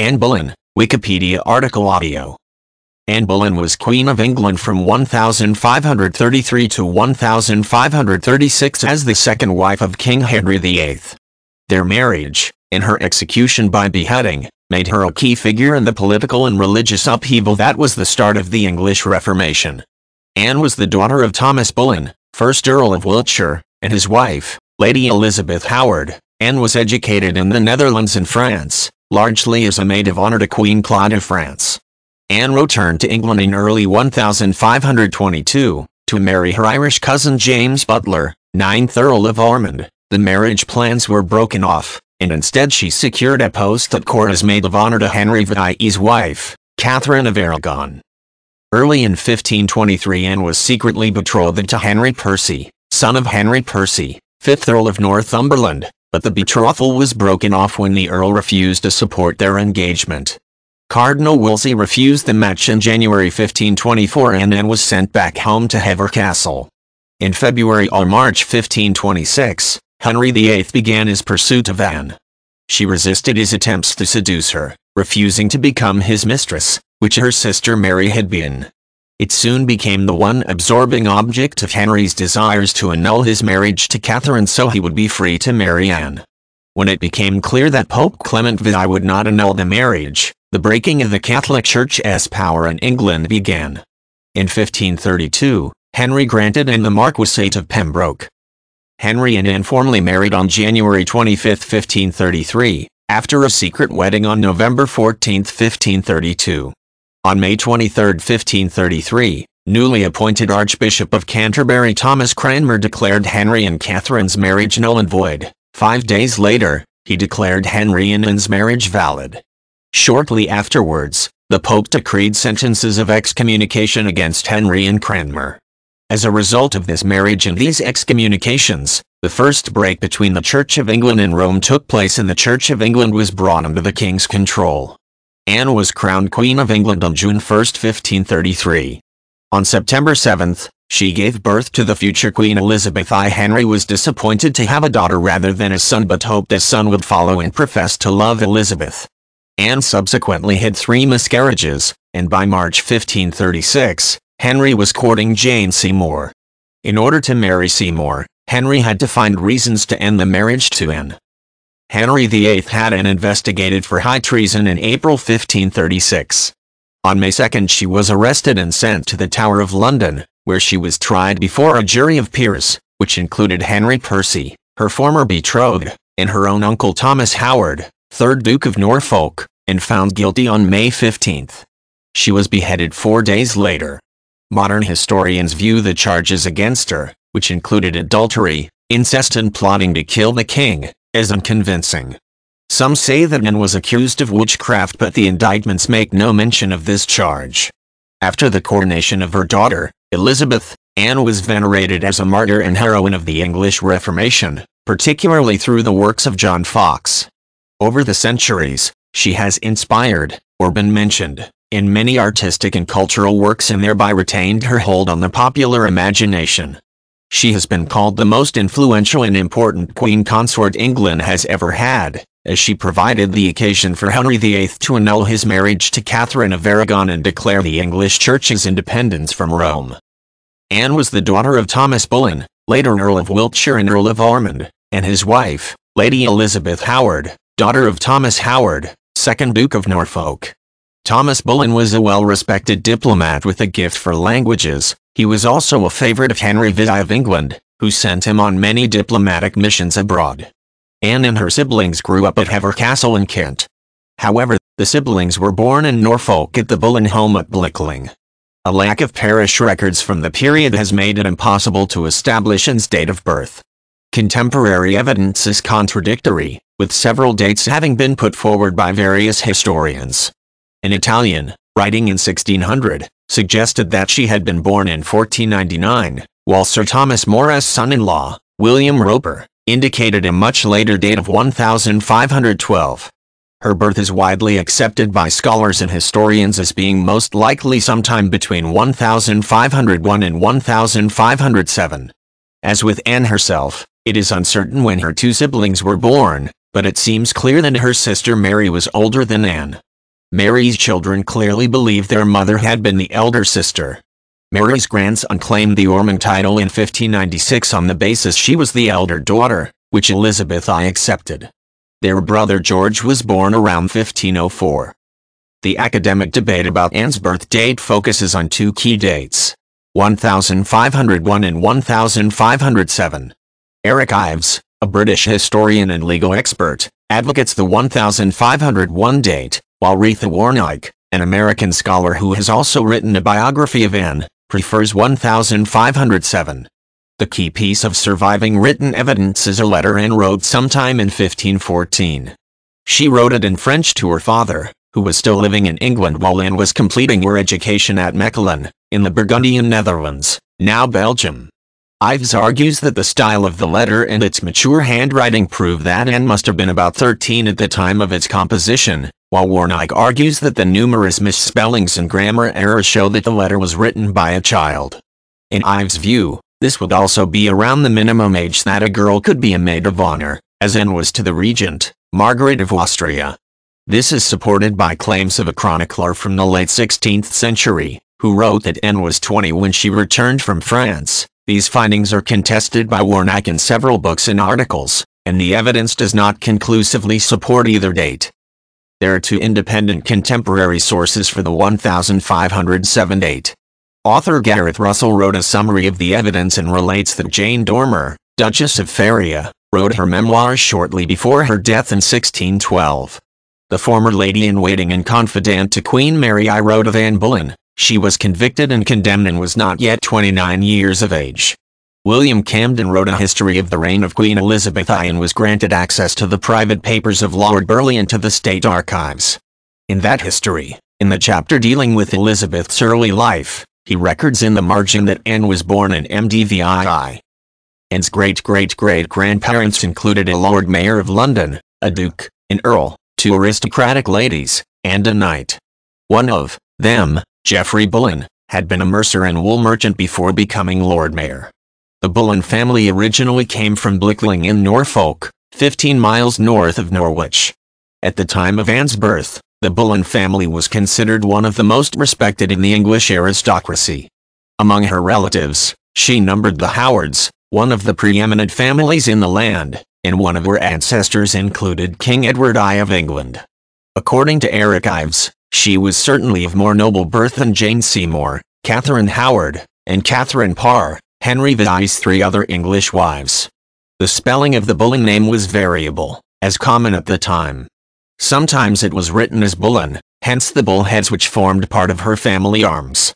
Anne Boleyn, Wikipedia article audio. Anne Boleyn was Queen of England from 1533 to 1536 as the second wife of King Henry VIII. Their marriage, and her execution by beheading, made her a key figure in the political and religious upheaval that was the start of the English Reformation. Anne was the daughter of Thomas Boleyn, 1st Earl of Wiltshire, and his wife, Lady Elizabeth Howard. Anne was educated in the Netherlands and France, largely as a maid of honor to Queen Claude of France. Anne returned to England in early 1522, to marry her Irish cousin James Butler, 9th Earl of Ormond. The marriage plans were broken off, and instead she secured a post at court as maid of honor to Henry VII's wife, Catherine of Aragon. Early in 1523 Anne was secretly betrothed to Henry Percy, son of Henry Percy, 5th Earl of Northumberland, but the betrothal was broken off when the Earl refused to support their engagement. Cardinal Wolsey refused the match in January 1524 and Anne was sent back home to Hever Castle. In February or March 1526, Henry VIII began his pursuit of Anne. She resisted his attempts to seduce her, refusing to become his mistress, which her sister Mary had been. It soon became the one absorbing object of Henry's desires to annul his marriage to Catherine so he would be free to marry Anne. When it became clear that Pope Clement VI would not annul the marriage, the breaking of the Catholic Church's power in England began. In 1532, Henry granted Anne the Marquisate of Pembroke. Henry and Anne formally married on January 25, 1533, after a secret wedding on November 14, 1532. On May 23, 1533, newly appointed Archbishop of Canterbury Thomas Cranmer declared Henry and Catherine's marriage null and void. Five days later, he declared Henry and Anne's marriage valid. Shortly afterwards, the Pope decreed sentences of excommunication against Henry and Cranmer. As a result of this marriage and these excommunications, the first break between the Church of England and Rome took place and the Church of England was brought under the king's control. Anne was crowned Queen of England on June 1, 1533. On September 7, she gave birth to the future Queen Elizabeth I. Henry was disappointed to have a daughter rather than a son but hoped a son would follow and professed to love Elizabeth. Anne subsequently had three miscarriages, and by March 1536, Henry was courting Jane Seymour. In order to marry Seymour, Henry had to find reasons to end the marriage to Anne. Henry VIII had Anne investigated for high treason in April 1536. On May 2 she was arrested and sent to the Tower of London, where she was tried before a jury of peers, which included Henry Percy, her former betrothed, and her own uncle Thomas Howard, 3rd Duke of Norfolk, and found guilty on May 15. She was beheaded four days later. Modern historians view the charges against her, which included adultery, incest and plotting to kill the king, as unconvincing. Some say that Anne was accused of witchcraft but the indictments make no mention of this charge. After the coronation of her daughter, Elizabeth, Anne was venerated as a martyr and heroine of the English Reformation, particularly through the works of John Foxe. Over the centuries, she has inspired, or been mentioned, in many artistic and cultural works and thereby retained her hold on the popular imagination. She has been called the most influential and important queen consort England has ever had, as she provided the occasion for Henry VIII to annul his marriage to Catherine of Aragon and declare the English Church's independence from Rome. Anne was the daughter of Thomas Boleyn, later Earl of Wiltshire and Earl of Ormond, and his wife, Lady Elizabeth Howard, daughter of Thomas Howard, 2nd Duke of Norfolk. Thomas Boleyn was a well-respected diplomat with a gift for languages, he was also a favorite of Henry VI of England, who sent him on many diplomatic missions abroad. Anne and her siblings grew up at Hever Castle in Kent. However, the siblings were born in Norfolk at the Boleyn home at Blickling. A lack of parish records from the period has made it impossible to establish Anne's date of birth. Contemporary evidence is contradictory, with several dates having been put forward by various historians. An Italian, writing in 1600, suggested that she had been born in 1499, while Sir Thomas More's son-in-law, William Roper, indicated a much later date of 1512. Her birth is widely accepted by scholars and historians as being most likely sometime between 1501 and 1507. As with Anne herself, it is uncertain when her two siblings were born, but it seems clear that her sister Mary was older than Anne. Mary's children clearly believed their mother had been the elder sister. Mary's grandson claimed the Ormond title in 1596 on the basis she was the elder daughter, which Elizabeth I accepted. Their brother George was born around 1504. The academic debate about Anne's birth date focuses on two key dates, 1501 and 1507. Eric Ives, a British historian and legal expert, advocates the 1501 date, while Retha Warnicke, an American scholar who has also written a biography of Anne, prefers 1507. The key piece of surviving written evidence is a letter Anne wrote sometime in 1514. She wrote it in French to her father, who was still living in England while Anne was completing her education at Mechelen, in the Burgundian Netherlands, now Belgium. Ives argues that the style of the letter and its mature handwriting prove that Anne must have been about 13 at the time of its composition, while Warnicke argues that the numerous misspellings and grammar errors show that the letter was written by a child. In Ives' view, this would also be around the minimum age that a girl could be a maid of honor, as Anne was to the regent, Margaret of Austria. This is supported by claims of a chronicler from the late 16th century, who wrote that Anne was 20 when she returned from France. These findings are contested by Warnicke in several books and articles, and the evidence does not conclusively support either date. There are two independent contemporary sources for the 1507 date. Author Gareth Russell wrote a summary of the evidence and relates that Jane Dormer, Duchess of Feria, wrote her memoirs shortly before her death in 1612. The former lady-in-waiting and confidant to Queen Mary I wrote of Anne Boleyn, she was convicted and condemned and was not yet 29 years of age. William Camden wrote a history of the reign of Queen Elizabeth I and was granted access to the private papers of Lord Burleigh and to the state archives. In that history, in the chapter dealing with Elizabeth's early life, he records in the margin that Anne was born in Mdvii. Anne's great-great-great-grandparents included a Lord Mayor of London, a Duke, an Earl, two aristocratic ladies, and a knight. One of them, Geoffrey Bullen, had been a mercer and wool merchant before becoming Lord Mayor. The Bullen family originally came from Blickling in Norfolk, 15 miles north of Norwich. At the time of Anne's birth, the Bullen family was considered one of the most respected in the English aristocracy. Among her relatives, she numbered the Howards, one of the preeminent families in the land, and one of her ancestors included King Edward I of England. According to Eric Ives, she was certainly of more noble birth than Jane Seymour, Catherine Howard, and Catherine Parr, Henry VI's three other English wives. The spelling of the Boleyn name was variable, as common at the time. Sometimes it was written as Bullen, hence the bullheads which formed part of her family arms.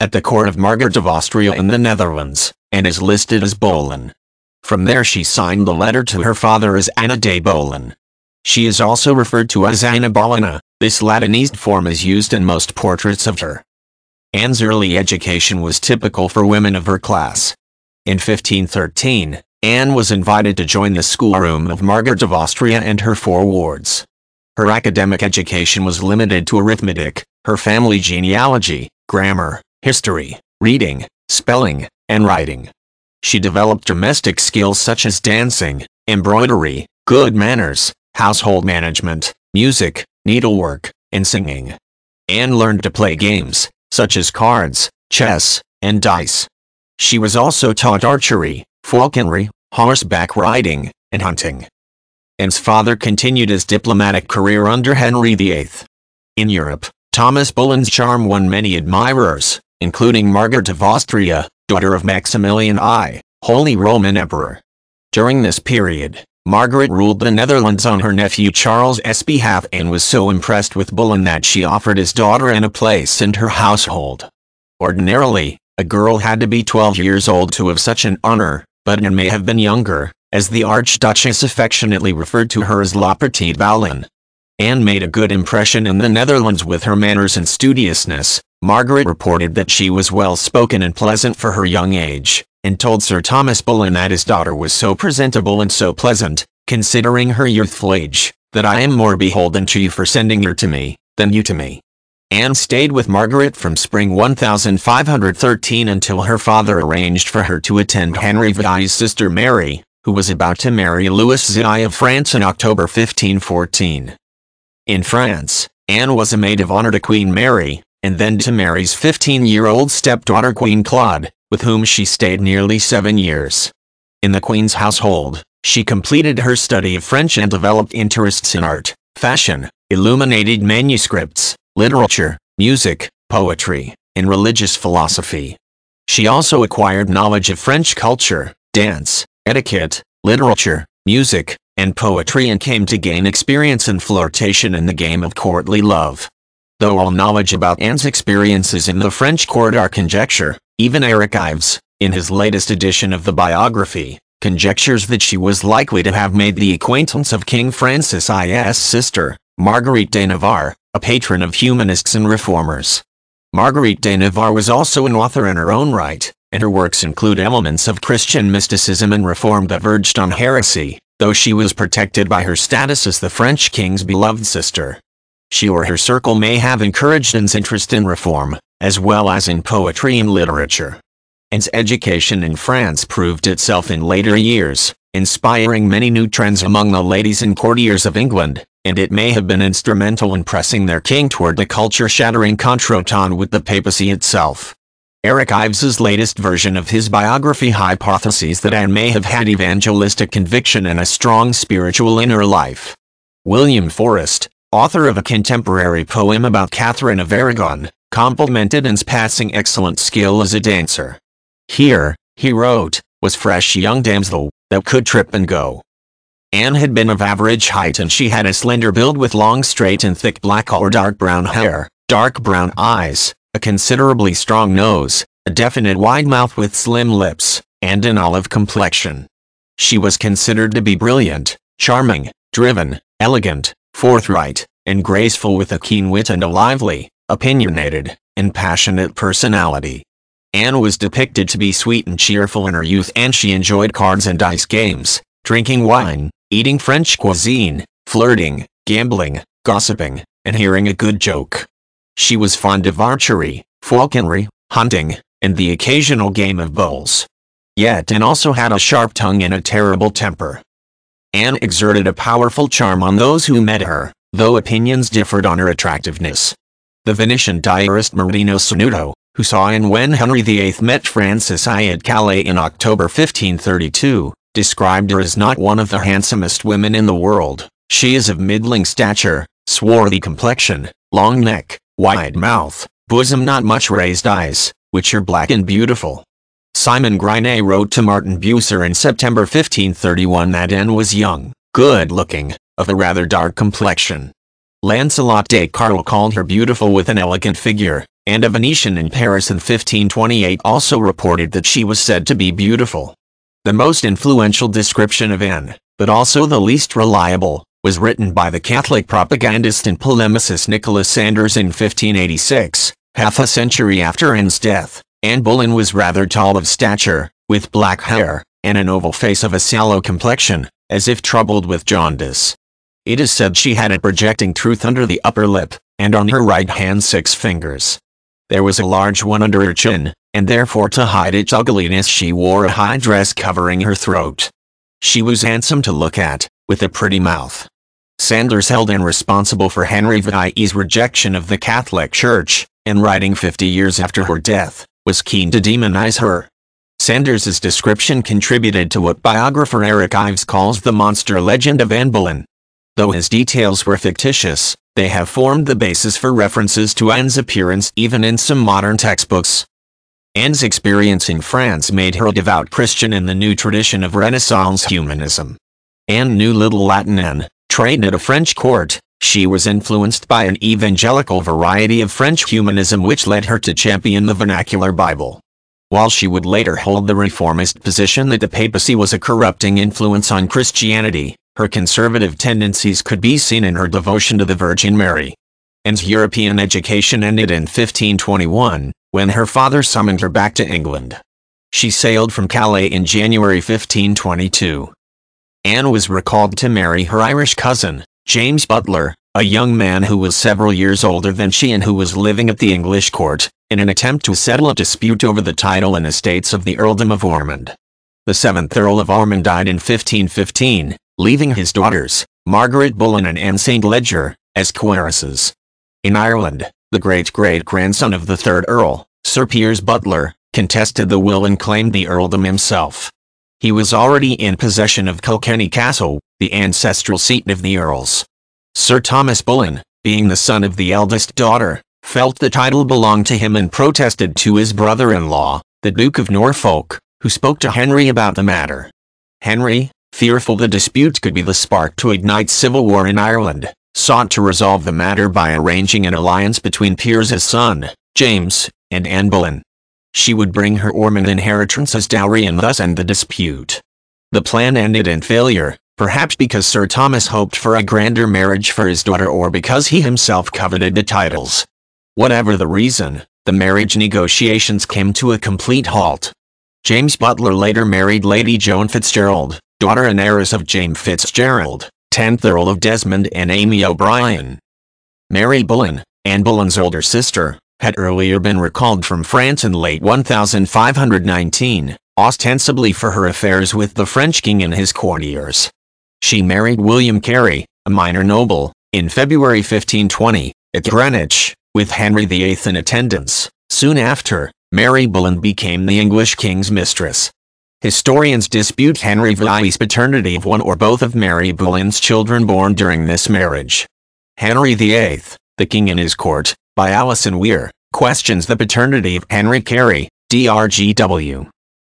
At the court of Margaret of Austria in the Netherlands, and is listed as Boleyn. From there she signed the letter to her father as Anna de Boleyn. She is also referred to as Anna Bolena, this Latinized form is used in most portraits of her. Anne's early education was typical for women of her class. In 1513, Anne was invited to join the schoolroom of Margaret of Austria and her four wards. Her academic education was limited to arithmetic, her family genealogy, grammar, history, reading, spelling, and writing. She developed domestic skills such as dancing, embroidery, good manners, household management, music, needlework, and singing. Anne learned to play games, such as cards, chess, and dice. She was also taught archery, falconry, horseback riding, and hunting. Anne's father continued his diplomatic career under Henry VIII. In Europe, Thomas Boleyn's charm won many admirers, including Margaret of Austria, daughter of Maximilian I, Holy Roman Emperor. During this period, Margaret ruled the Netherlands on her nephew Charles' behalf and was so impressed with Bullen that she offered his daughter Anne a place in her household. Ordinarily, a girl had to be 12 years old to have such an honor, but Anne may have been younger, as the Archduchess affectionately referred to her as La Petite Boleyn. Anne made a good impression in the Netherlands with her manners and studiousness. Margaret reported that she was well-spoken and pleasant for her young age and told Sir Thomas Boleyn that his daughter was so presentable and so pleasant, considering her youthful age, that I am more beholden to you for sending her to me, than you to me. Anne stayed with Margaret from spring 1513 until her father arranged for her to attend Henry VI's sister Mary, who was about to marry Louis VI of France in October 1514. In France, Anne was a maid of honor to Queen Mary, and then to Mary's 15-year-old stepdaughter Queen Claude, with whom she stayed nearly seven years. In the Queen's household, she completed her study of French and developed interests in art, fashion, illuminated manuscripts, literature, music, poetry, and religious philosophy. She also acquired knowledge of French culture, dance, etiquette, literature, music, and poetry and came to gain experience in flirtation in the game of courtly love. Though all knowledge about Anne's experiences in the French court are conjecture, even Eric Ives, in his latest edition of the biography, conjectures that she was likely to have made the acquaintance of King Francis I's sister, Marguerite de Navarre, a patron of humanists and reformers. Marguerite de Navarre was also an author in her own right, and her works include elements of Christian mysticism and reform that verged on heresy, though she was protected by her status as the French king's beloved sister. She or her circle may have encouraged Anne's interest in reform, as well as in poetry and literature. Anne's education in France proved itself in later years, inspiring many new trends among the ladies and courtiers of England, and it may have been instrumental in pressing their king toward the culture-shattering contretemps with the papacy itself. Eric Ives's latest version of his biography hypothesizes that Anne may have had evangelistic conviction and a strong spiritual inner life. William Forrest, author of a contemporary poem about Catherine of Aragon, complimented Anne's passing excellent skill as a dancer. Here, he wrote, was fresh young damsel, that could trip and go. Anne had been of average height and she had a slender build with long straight and thick black or dark brown hair, dark brown eyes, a considerably strong nose, a definite wide mouth with slim lips, and an olive complexion. She was considered to be brilliant, charming, driven, elegant, forthright, and graceful with a keen wit and a lively, opinionated, and passionate personality. Anne was depicted to be sweet and cheerful in her youth and she enjoyed cards and dice games, drinking wine, eating French cuisine, flirting, gambling, gossiping, and hearing a good joke. She was fond of archery, falconry, hunting, and the occasional game of bowls. Yet Anne also had a sharp tongue and a terrible temper. Anne exerted a powerful charm on those who met her, though opinions differed on her attractiveness. The Venetian diarist Marino Sanudo, who saw Anne when Henry VIII met Francis I at Calais in October 1532, described her as not one of the handsomest women in the world. She is of middling stature, swarthy complexion, long neck, wide mouth, bosom not much raised eyes, which are black and beautiful. Simon Grynet wrote to Martin Bucer in September 1531 that Anne was young, good-looking, of a rather dark complexion. Lancelot de Carle called her beautiful with an elegant figure, and a Venetian in Paris in 1528 also reported that she was said to be beautiful. The most influential description of Anne, but also the least reliable, was written by the Catholic propagandist and polemicist Nicholas Sanders in 1586, half a century after Anne's death. Anne Boleyn was rather tall of stature, with black hair, and an oval face of a sallow complexion, as if troubled with jaundice. It is said she had a projecting tooth under the upper lip, and on her right hand six fingers. There was a large one under her chin, and therefore to hide its ugliness she wore a high dress covering her throat. She was handsome to look at, with a pretty mouth. Sanders held Anne responsible for Henry VII's rejection of the Catholic Church, in writing 50 years after her death, was keen to demonize her. Sanders's description contributed to what biographer Eric Ives calls the monster legend of Anne Boleyn. Though his details were fictitious, they have formed the basis for references to Anne's appearance even in some modern textbooks. Anne's experience in France made her a devout Christian in the new tradition of Renaissance humanism. Anne knew little Latin and, trained at a French court, she was influenced by an evangelical variety of French humanism which led her to champion the vernacular Bible. While she would later hold the reformist position that the papacy was a corrupting influence on Christianity, her conservative tendencies could be seen in her devotion to the Virgin Mary. Anne's European education ended in 1521, when her father summoned her back to England. She sailed from Calais in January 1522. Anne was recalled to marry her Irish cousin, James Butler, a young man who was several years older than she and who was living at the English court, in an attempt to settle a dispute over the title and estates of the Earldom of Ormond. The seventh Earl of Ormond died in 1515, leaving his daughters, Margaret Boleyn and Anne St. Leger, as co-heiresses. In Ireland, the great-great-grandson of the third Earl, Sir Piers Butler, contested the will and claimed the earldom himself. He was already in possession of Kilkenny Castle, the ancestral seat of the earls. Sir Thomas Bullen, being the son of the eldest daughter, felt the title belonged to him and protested to his brother-in-law, the Duke of Norfolk, who spoke to Henry about the matter. Henry, fearful the dispute could be the spark to ignite civil war in Ireland, sought to resolve the matter by arranging an alliance between Piers's son, James, and Anne Boleyn. She would bring her Ormond inheritance as dowry and thus end the dispute. The plan ended in failure, perhaps because Sir Thomas hoped for a grander marriage for his daughter or because he himself coveted the titles. Whatever the reason, the marriage negotiations came to a complete halt. James Butler later married Lady Joan Fitzgerald, daughter and heiress of James Fitzgerald, 10th Earl of Desmond and Amy O'Brien. Mary Bullen, Anne Bullen's older sister, had earlier been recalled from France in late 1519, ostensibly for her affairs with the French king and his courtiers. She married William Carey, a minor noble, in February 1520, at Greenwich, with Henry VIII in attendance. Soon after, Mary Boleyn became the English king's mistress. Historians dispute Henry VIII's paternity of one or both of Mary Boleyn's children born during this marriage. Henry VIII, The King in His Court, by Alison Weir, questions the paternity of Henry Carey, DRGW.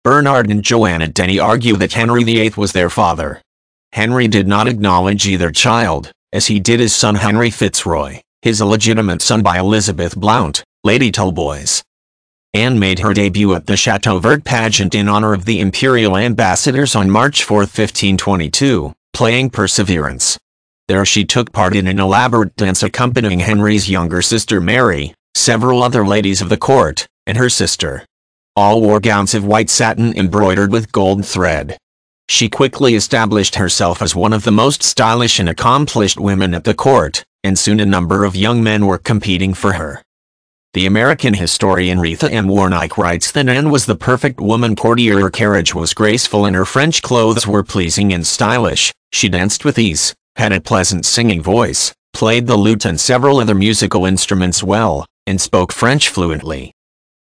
Bernard and Joanna Denny argue that Henry VIII was their father. Henry did not acknowledge either child, as he did his son Henry Fitzroy his illegitimate son by Elizabeth Blount, Lady Talboys. Anne made her debut at the Chateau Vert pageant in honor of the imperial ambassadors on March 4, 1522, playing Perseverance. There she took part in an elaborate dance accompanying Henry's younger sister Mary, several other ladies of the court, and her sister. All wore gowns of white satin embroidered with gold thread. She quickly established herself as one of the most stylish and accomplished women at the court, and soon a number of young men were competing for her. The American historian Retha M. Warnicke writes that Anne was the perfect woman courtier her carriage was graceful and her French clothes were pleasing and stylish, she danced with ease, had a pleasant singing voice, played the lute and several other musical instruments well, and spoke French fluently.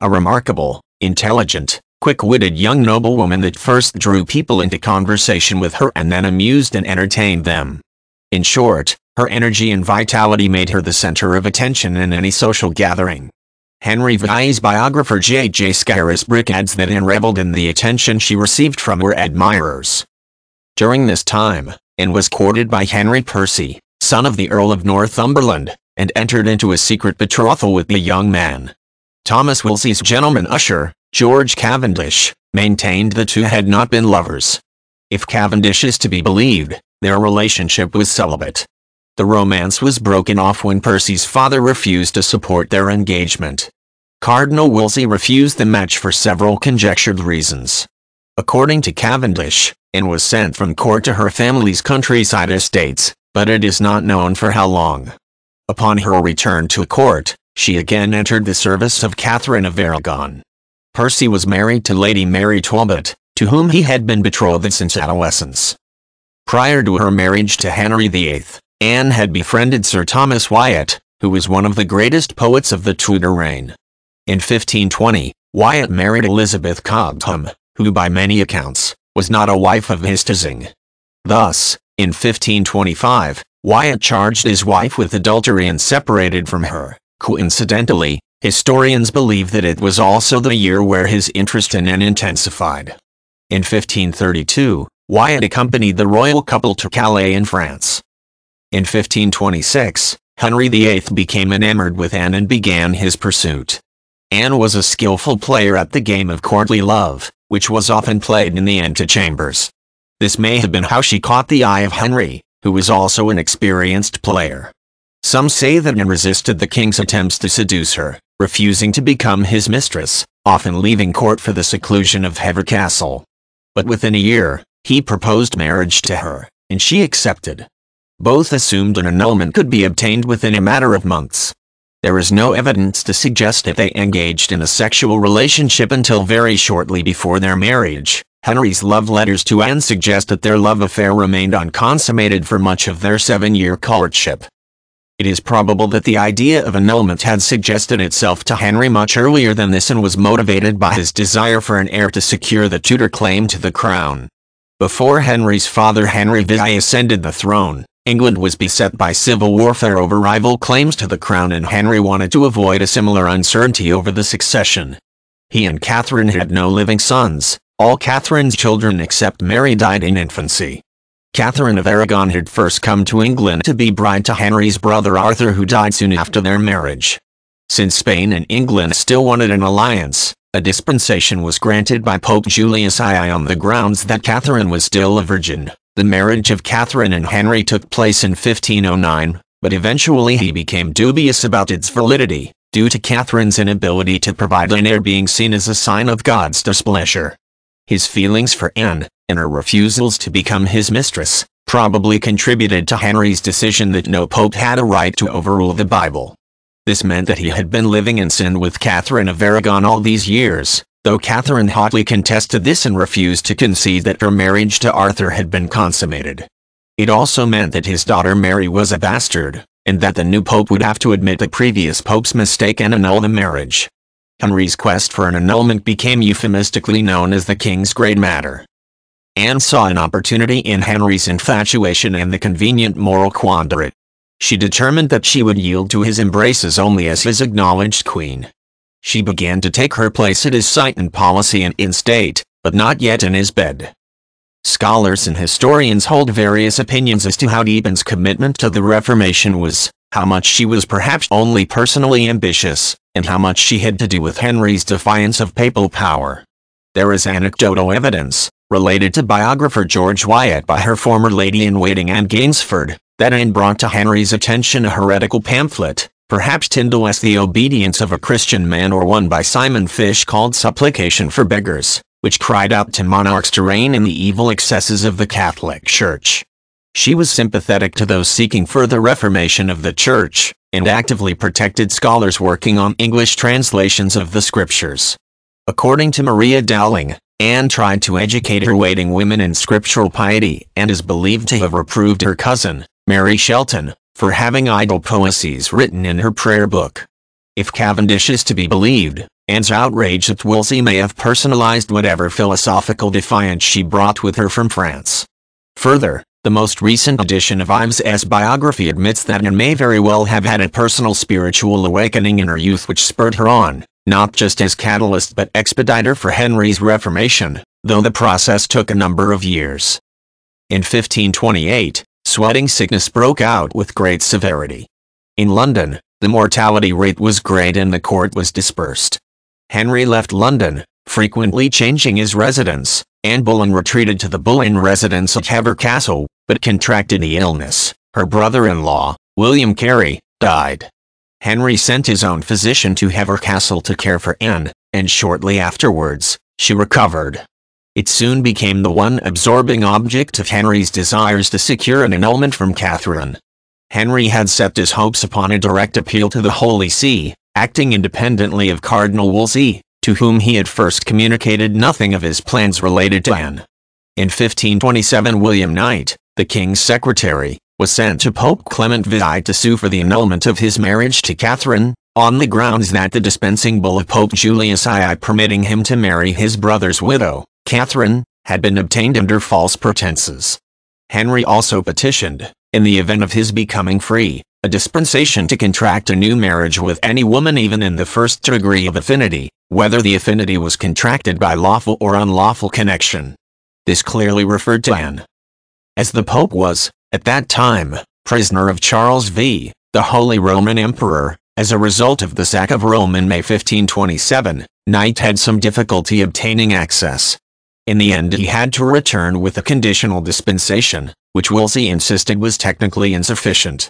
A remarkable, intelligent, quick-witted young noblewoman that first drew people into conversation with her and then amused and entertained them. In short, her energy and vitality made her the center of attention in any social gathering. Henry VII's biographer J. J. Scarisbrick adds that Anne reveled in the attention she received from her admirers. During this time, Anne was courted by Henry Percy, son of the Earl of Northumberland, and entered into a secret betrothal with the young man. Thomas Wolsey's gentleman usher, George Cavendish, maintained the two had not been lovers. If Cavendish is to be believed, their relationship was celibate. The romance was broken off when Percy's father refused to support their engagement. Cardinal Wolsey refused the match for several conjectured reasons. According to Cavendish, Anne was sent from court to her family's countryside estates, but it is not known for how long. Upon her return to court, she again entered the service of Catherine of Aragon. Percy was married to Lady Mary Talbot, to whom he had been betrothed since adolescence. Prior to her marriage to Henry VIII, Anne had befriended Sir Thomas Wyatt, who was one of the greatest poets of the Tudor reign. In 1520, Wyatt married Elizabeth Cobham, who by many accounts, was not a wife of his choosing. Thus, in 1525, Wyatt charged his wife with adultery and separated from her. Coincidentally, historians believe that it was also the year where his interest in Anne intensified. In 1532, Wyatt accompanied the royal couple to Calais in France. In 1526, Henry VIII became enamored with Anne and began his pursuit. Anne was a skillful player at the game of courtly love, which was often played in the antechambers. This may have been how she caught the eye of Henry, who was also an experienced player. Some say that Anne resisted the king's attempts to seduce her, refusing to become his mistress, often leaving court for the seclusion of Hever Castle. But within a year, he proposed marriage to her, and she accepted. Both assumed an annulment could be obtained within a matter of months. There is no evidence to suggest that they engaged in a sexual relationship until very shortly before their marriage. Henry's love letters to Anne suggest that their love affair remained unconsummated for much of their seven-year courtship. It is probable that the idea of annulment had suggested itself to Henry much earlier than this and was motivated by his desire for an heir to secure the Tudor claim to the crown. Before Henry's father Henry VI ascended the throne, England was beset by civil warfare over rival claims to the crown and Henry wanted to avoid a similar uncertainty over the succession. He and Catherine had no living sons, all Catherine's children except Mary died in infancy. Catherine of Aragon had first come to England to be bride to Henry's brother Arthur who died soon after their marriage. Since Spain and England still wanted an alliance, a dispensation was granted by Pope Julius II on the grounds that Catherine was still a virgin. The marriage of Catherine and Henry took place in 1509, but eventually he became dubious about its validity, due to Catherine's inability to provide an heir being seen as a sign of God's displeasure. His feelings for Anne, and her refusals to become his mistress, probably contributed to Henry's decision that no pope had a right to overrule the Bible. This meant that he had been living in sin with Catherine of Aragon all these years, though Catherine hotly contested this and refused to concede that her marriage to Arthur had been consummated. It also meant that his daughter Mary was a bastard, and that the new pope would have to admit the previous pope's mistake and annul the marriage. Henry's quest for an annulment became euphemistically known as the King's Great Matter. Anne saw an opportunity in Henry's infatuation and the convenient moral quandary. She determined that she would yield to his embraces only as his acknowledged queen. She began to take her place at his sight in policy and in state, but not yet in his bed. Scholars and historians hold various opinions as to how Anne's commitment to the Reformation was, how much she was perhaps only personally ambitious, and how much she had to do with Henry's defiance of papal power. There is anecdotal evidence, related to biographer George Wyatt by her former lady-in-waiting Anne Gainsford, that Anne brought to Henry's attention a heretical pamphlet, perhaps Tyndale as the obedience of a Christian man or one by Simon Fish called Supplication for Beggars, which cried out to monarchs to rein in the evil excesses of the Catholic Church. She was sympathetic to those seeking further reformation of the Church, and actively protected scholars working on English translations of the Scriptures. According to Maria Dowling, Anne tried to educate her waiting women in scriptural piety and is believed to have reproved her cousin, Mary Shelton, for having idle poesies written in her prayer book. If Cavendish is to be believed, Anne's outrage at Wolsey may have personalized whatever philosophical defiance she brought with her from France. Further, the most recent edition of Ives's biography admits that Anne may very well have had a personal spiritual awakening in her youth which spurred her on, not just as catalyst but expediter for Henry's Reformation, though the process took a number of years. In 1528, sweating sickness broke out with great severity. In London, the mortality rate was great and the court was dispersed. Henry left London, frequently changing his residence, Anne Boleyn retreated to the Boleyn residence at Hever Castle, but contracted the illness. Her brother-in-law, William Carey, died. Henry sent his own physician to Hever Castle to care for Anne, and shortly afterwards, she recovered. It soon became the one absorbing object of Henry's desires to secure an annulment from Catherine. Henry had set his hopes upon a direct appeal to the Holy See, acting independently of Cardinal Wolsey, to whom he had first communicated nothing of his plans related to Anne. In 1527 William Knight, the king's secretary, was sent to Pope Clement VI to sue for the annulment of his marriage to Catherine, on the grounds that the dispensing bull of Pope Julius II permitting him to marry his brother's widow, Catherine, had been obtained under false pretenses. Henry also petitioned, in the event of his becoming free, a dispensation to contract a new marriage with any woman even in the first degree of affinity, whether the affinity was contracted by lawful or unlawful connection. This clearly referred to Anne. As the Pope was, at that time, prisoner of Charles V, the Holy Roman Emperor, as a result of the sack of Rome in May 1527, Knight had some difficulty obtaining access. In the end he had to return with a conditional dispensation, which Wolsey insisted was technically insufficient.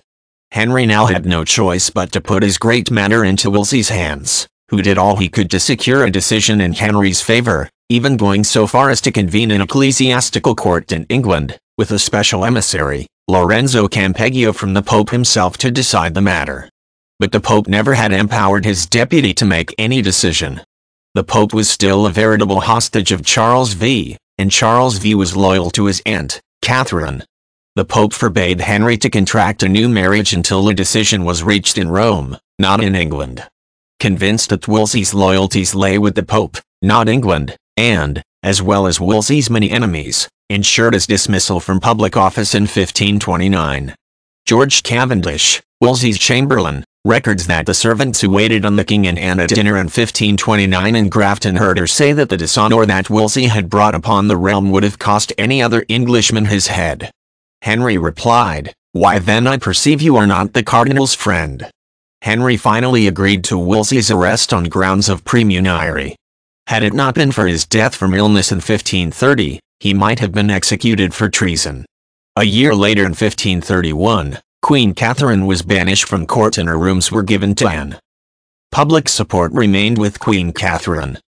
Henry now had no choice but to put his great matter into Wolsey's hands, who did all he could to secure a decision in Henry's favor, even going so far as to convene an ecclesiastical court in England, with a special emissary, Lorenzo Campeggio from the Pope himself to decide the matter. But the Pope never had empowered his deputy to make any decision. The Pope was still a veritable hostage of Charles V, and Charles V was loyal to his aunt, Catherine. the Pope forbade Henry to contract a new marriage until a decision was reached in Rome, not in England. Convinced that Wolsey's loyalties lay with the Pope, not England, and, as well as Wolsey's many enemies, ensured his dismissal from public office in 1529. George Cavendish, Wolsey's chamberlain, records that the servants who waited on the king and Anne at dinner in 1529 in Grafton heard her say that the dishonor that Wolsey had brought upon the realm would have cost any other Englishman his head. Henry replied, Why then I perceive you are not the cardinal's friend. Henry finally agreed to Wolsey's arrest on grounds of praemunire. Had it not been for his death from illness in 1530, he might have been executed for treason. A year later in 1531, Queen Catherine was banished from court and her rooms were given to Anne. Public support remained with Queen Catherine.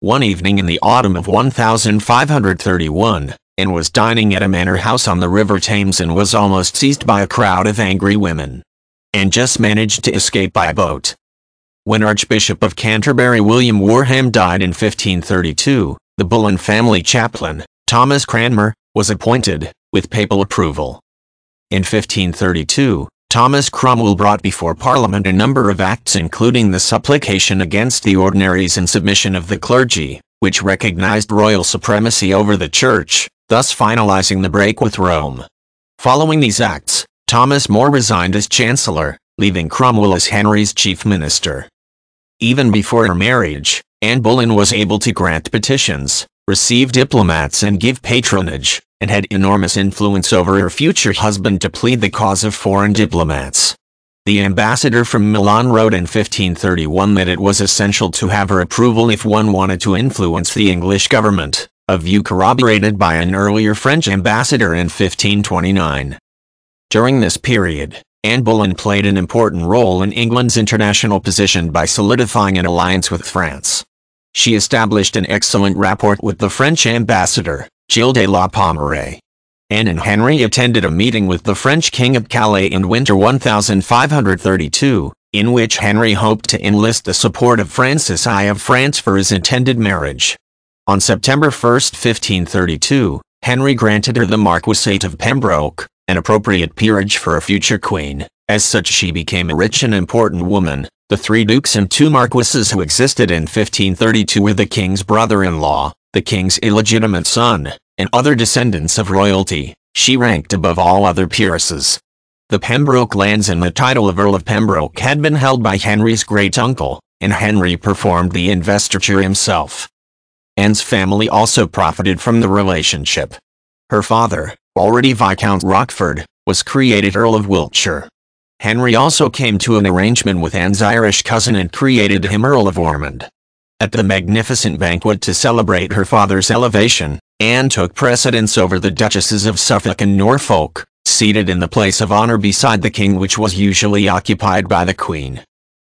One evening in the autumn of 1531, Anne was dining at a manor house on the River Thames and was almost seized by a crowd of angry women. And just managed to escape by boat. When Archbishop of Canterbury William Warham died in 1532, the Bullen family chaplain, Thomas Cranmer, was appointed, with papal approval. In 1532, Thomas Cromwell brought before Parliament a number of acts including the supplication against the ordinaries and submission of the clergy, which recognized royal supremacy over the Church, thus finalizing the break with Rome. Following these acts, Thomas More resigned as Chancellor, leaving Cromwell as Henry's chief minister. Even before her marriage, Anne Boleyn was able to grant petitions, receive diplomats and give patronage, and had enormous influence over her future husband to plead the cause of foreign diplomats. The ambassador from Milan wrote in 1531 that it was essential to have her approval if one wanted to influence the English government, a view corroborated by an earlier French ambassador in 1529. During this period, Anne Boleyn played an important role in England's international position by solidifying an alliance with France. She established an excellent rapport with the French ambassador, Gilles de la Pommeraye. Anne and Henry attended a meeting with the French king at Calais in winter 1532, in which Henry hoped to enlist the support of Francis I of France for his intended marriage. On September 1, 1532, Henry granted her the Marquisate of Pembroke, an appropriate peerage for a future queen. As such she became a rich and important woman. The three dukes and two marquises who existed in 1532 were the king's brother-in-law, the king's illegitimate son, and other descendants of royalty, she ranked above all other peeresses. The Pembroke lands and the title of Earl of Pembroke had been held by Henry's great-uncle, and Henry performed the investiture himself. Anne's family also profited from the relationship. Her father, already Viscount Rochford, was created Earl of Wiltshire. Henry also came to an arrangement with Anne's Irish cousin and created him Earl of Ormond. At the magnificent banquet to celebrate her father's elevation, Anne took precedence over the Duchesses of Suffolk and Norfolk, seated in the place of honor beside the king which was usually occupied by the queen.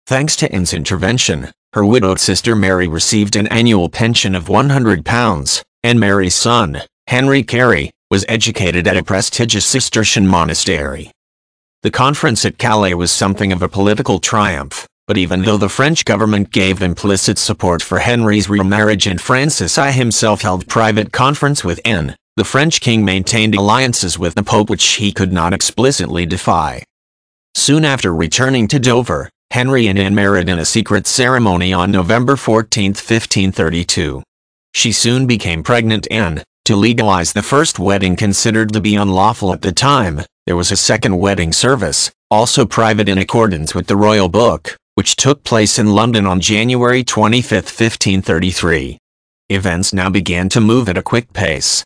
Thanks to Anne's intervention, her widowed sister Mary received an annual pension of £100, and Mary's son, Henry Carey, was educated at a prestigious Cistercian monastery. The conference at Calais was something of a political triumph, but even though the French government gave implicit support for Henry's remarriage and Francis I himself held private conference with Anne, the French king maintained alliances with the Pope which he could not explicitly defy. Soon after returning to Dover, Henry and Anne married in a secret ceremony on November 14, 1532. She soon became pregnant and, to legalize the first wedding considered to be unlawful at the time, there was a second wedding service, also private in accordance with the royal book, which took place in London on January 25, 1533. Events now began to move at a quick pace.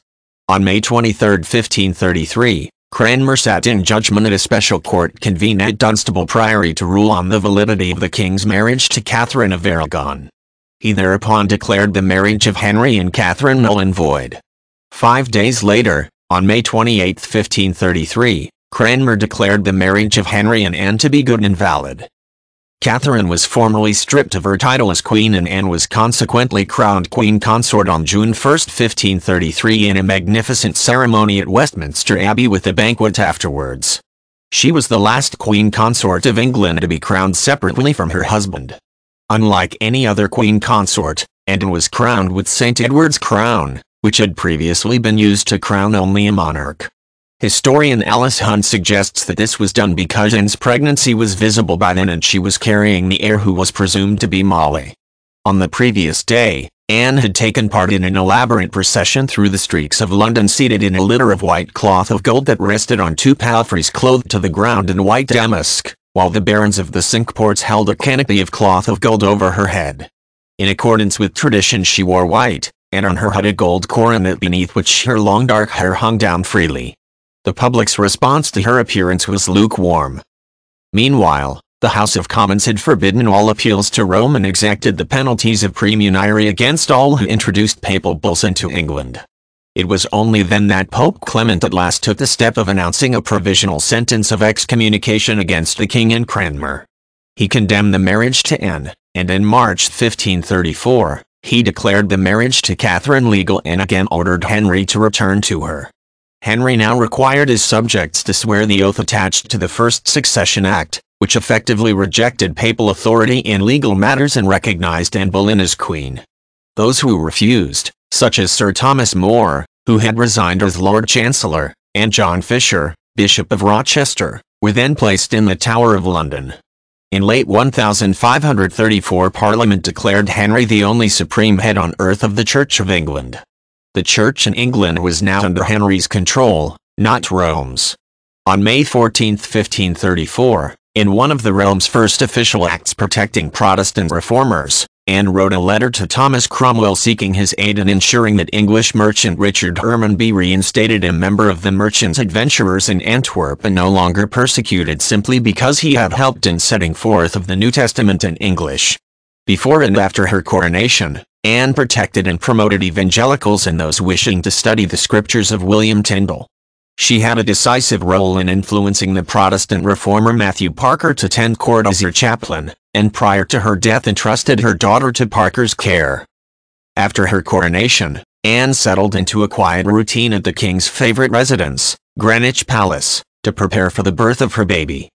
On May 23, 1533, Cranmer sat in judgment at a special court convened at Dunstable Priory to rule on the validity of the king's marriage to Catherine of Aragon. He thereupon declared the marriage of Henry and Catherine null and void. Five days later, on May 28, 1533, Cranmer declared the marriage of Henry and Anne to be good and valid. Catherine was formally stripped of her title as queen and Anne was consequently crowned queen consort on June 1, 1533 in a magnificent ceremony at Westminster Abbey with a banquet afterwards. She was the last queen consort of England to be crowned separately from her husband. Unlike any other queen consort, Anne was crowned with St. Edward's crown, which had previously been used to crown only a monarch. Historian Alice Hunt suggests that this was done because Anne's pregnancy was visible by then and she was carrying the heir who was presumed to be Molly. On the previous day, Anne had taken part in an elaborate procession through the streets of London seated in a litter of white cloth of gold that rested on two palfreys clothed to the ground in white damask, while the barons of the Cinque Ports held a canopy of cloth of gold over her head. In accordance with tradition she wore white, and on her head a gold coronet beneath which her long dark hair hung down freely. The public's response to her appearance was lukewarm. Meanwhile, the House of Commons had forbidden all appeals to Rome and exacted the penalties of praemunire against all who introduced papal bulls into England. It was only then that Pope Clement at last took the step of announcing a provisional sentence of excommunication against the king and Cranmer. He condemned the marriage to Anne, and in March 1534, he declared the marriage to Catherine legal and again ordered Henry to return to her. Henry now required his subjects to swear the oath attached to the First Succession Act, which effectively rejected papal authority in legal matters and recognized Anne Boleyn as queen. Those who refused, such as Sir Thomas More, who had resigned as Lord Chancellor, and John Fisher, Bishop of Rochester, were then placed in the Tower of London. In late 1534 Parliament declared Henry the only supreme head on earth of the Church of England. The Church in England was now under Henry's control, not Rome's. On May 14, 1534, in one of the realm's first official acts protecting Protestant reformers, Anne wrote a letter to Thomas Cromwell seeking his aid in ensuring that English merchant Richard Herman be reinstated a member of the Merchants Adventurers in Antwerp and no longer persecuted simply because he had helped in setting forth of the New Testament in English. Before and after her coronation, Anne protected and promoted evangelicals and those wishing to study the scriptures of William Tyndale. She had a decisive role in influencing the Protestant reformer Matthew Parker to tend court as her chaplain, and prior to her death entrusted her daughter to Parker's care. After her coronation, Anne settled into a quiet routine at the king's favorite residence, Greenwich Palace, to prepare for the birth of her baby.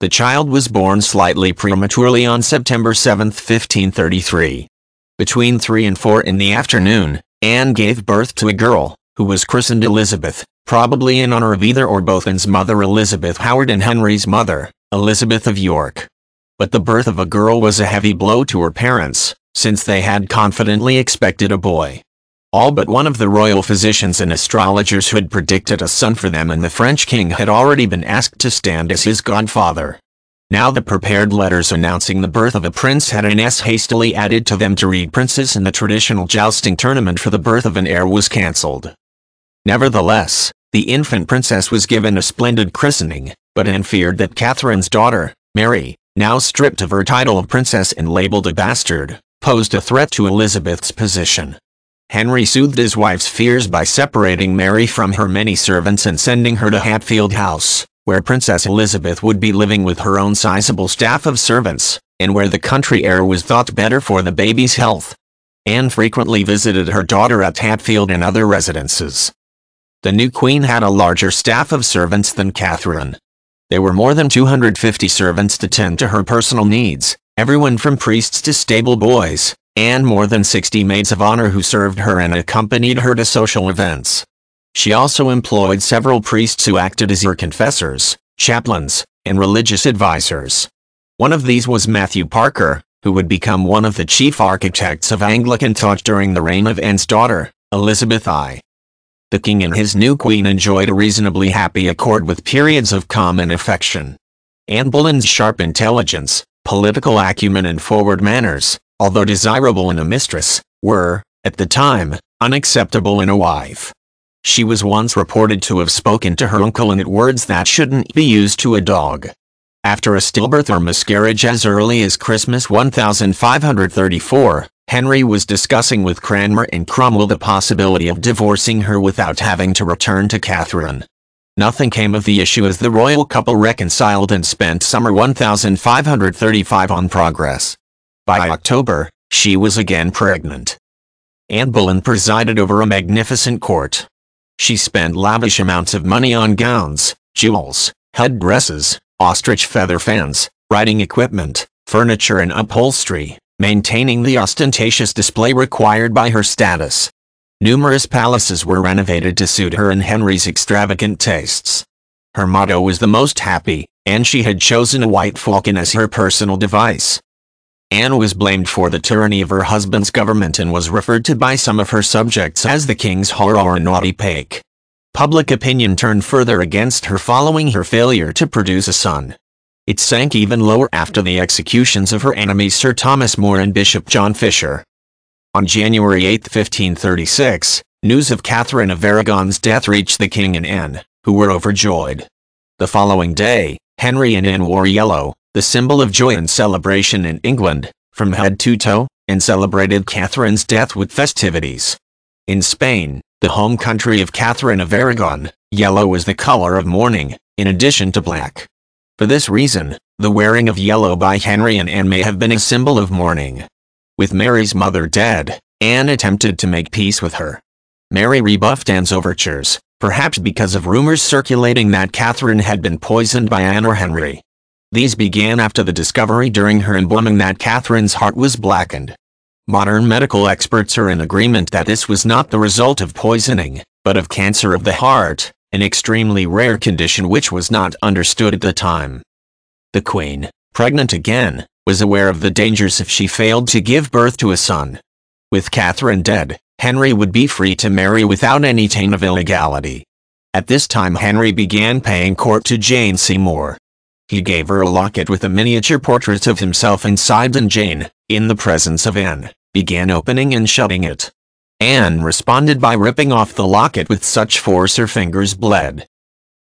The child was born slightly prematurely on September 7, 1533. Between 3 and 4 in the afternoon, Anne gave birth to a girl, who was christened Elizabeth, probably in honor of either or both Anne's mother Elizabeth Howard and Henry's mother, Elizabeth of York. But the birth of a girl was a heavy blow to her parents, since they had confidently expected a boy. All but one of the royal physicians and astrologers who had predicted a son for them and the French king had already been asked to stand as his godfather. Now the prepared letters announcing the birth of a prince had an S hastily added to them to read princes and the traditional jousting tournament for the birth of an heir was cancelled. Nevertheless, the infant princess was given a splendid christening, but Anne feared that Catherine's daughter, Mary, now stripped of her title of princess and labeled a bastard, posed a threat to Elizabeth's position. Henry soothed his wife's fears by separating Mary from her many servants and sending her to Hatfield House, where Princess Elizabeth would be living with her own sizable staff of servants, and where the country air was thought better for the baby's health. Anne frequently visited her daughter at Hatfield and other residences. The new queen had a larger staff of servants than Catherine. There were more than 250 servants to tend to her personal needs, everyone from priests to stable boys, and more than 60 maids of honor who served her and accompanied her to social events. She also employed several priests who acted as her confessors, chaplains, and religious advisors. One of these was Matthew Parker, who would become one of the chief architects of Anglican thought during the reign of Anne's daughter, Elizabeth I. The king and his new queen enjoyed a reasonably happy accord with periods of calm and affection. Anne Boleyn's sharp intelligence, political acumen and forward manners, although desirable in a mistress, were, at the time, unacceptable in a wife. She was once reported to have spoken to her uncle in words that shouldn't be used to a dog. After a stillbirth or miscarriage as early as Christmas 1534, Henry was discussing with Cranmer and Cromwell the possibility of divorcing her without having to return to Catherine. Nothing came of the issue as the royal couple reconciled and spent summer 1535 on progress. By October, she was again pregnant. Anne Boleyn presided over a magnificent court. She spent lavish amounts of money on gowns, jewels, headdresses, ostrich feather fans, riding equipment, furniture and upholstery, maintaining the ostentatious display required by her status. Numerous palaces were renovated to suit her and Henry's extravagant tastes. Her motto was the most happy, and she had chosen a white falcon as her personal device. Anne was blamed for the tyranny of her husband's government and was referred to by some of her subjects as the king's whore or naughty pig. Public opinion turned further against her following her failure to produce a son. It sank even lower after the executions of her enemies Sir Thomas More and Bishop John Fisher. On January 8, 1536, news of Catherine of Aragon's death reached the king and Anne, who were overjoyed. The following day, Henry and Anne wore yellow, the symbol of joy and celebration in England, from head to toe, and celebrated Catherine's death with festivities. In Spain, the home country of Catherine of Aragon, yellow was the color of mourning, in addition to black. For this reason, the wearing of yellow by Henry and Anne may have been a symbol of mourning. With Mary's mother dead, Anne attempted to make peace with her. Mary rebuffed Anne's overtures, perhaps because of rumors circulating that Catherine had been poisoned by Anne or Henry. These began after the discovery during her embalming that Catherine's heart was blackened. Modern medical experts are in agreement that this was not the result of poisoning, but of cancer of the heart, an extremely rare condition which was not understood at the time. The Queen, pregnant again, was aware of the dangers if she failed to give birth to a son. With Catherine dead, Henry would be free to marry without any taint of illegality. At this time Henry began paying court to Jane Seymour, he gave her a locket with a miniature portrait of himself inside and Jane, in the presence of Anne, began opening and shutting it. Anne responded by ripping off the locket with such force her fingers bled.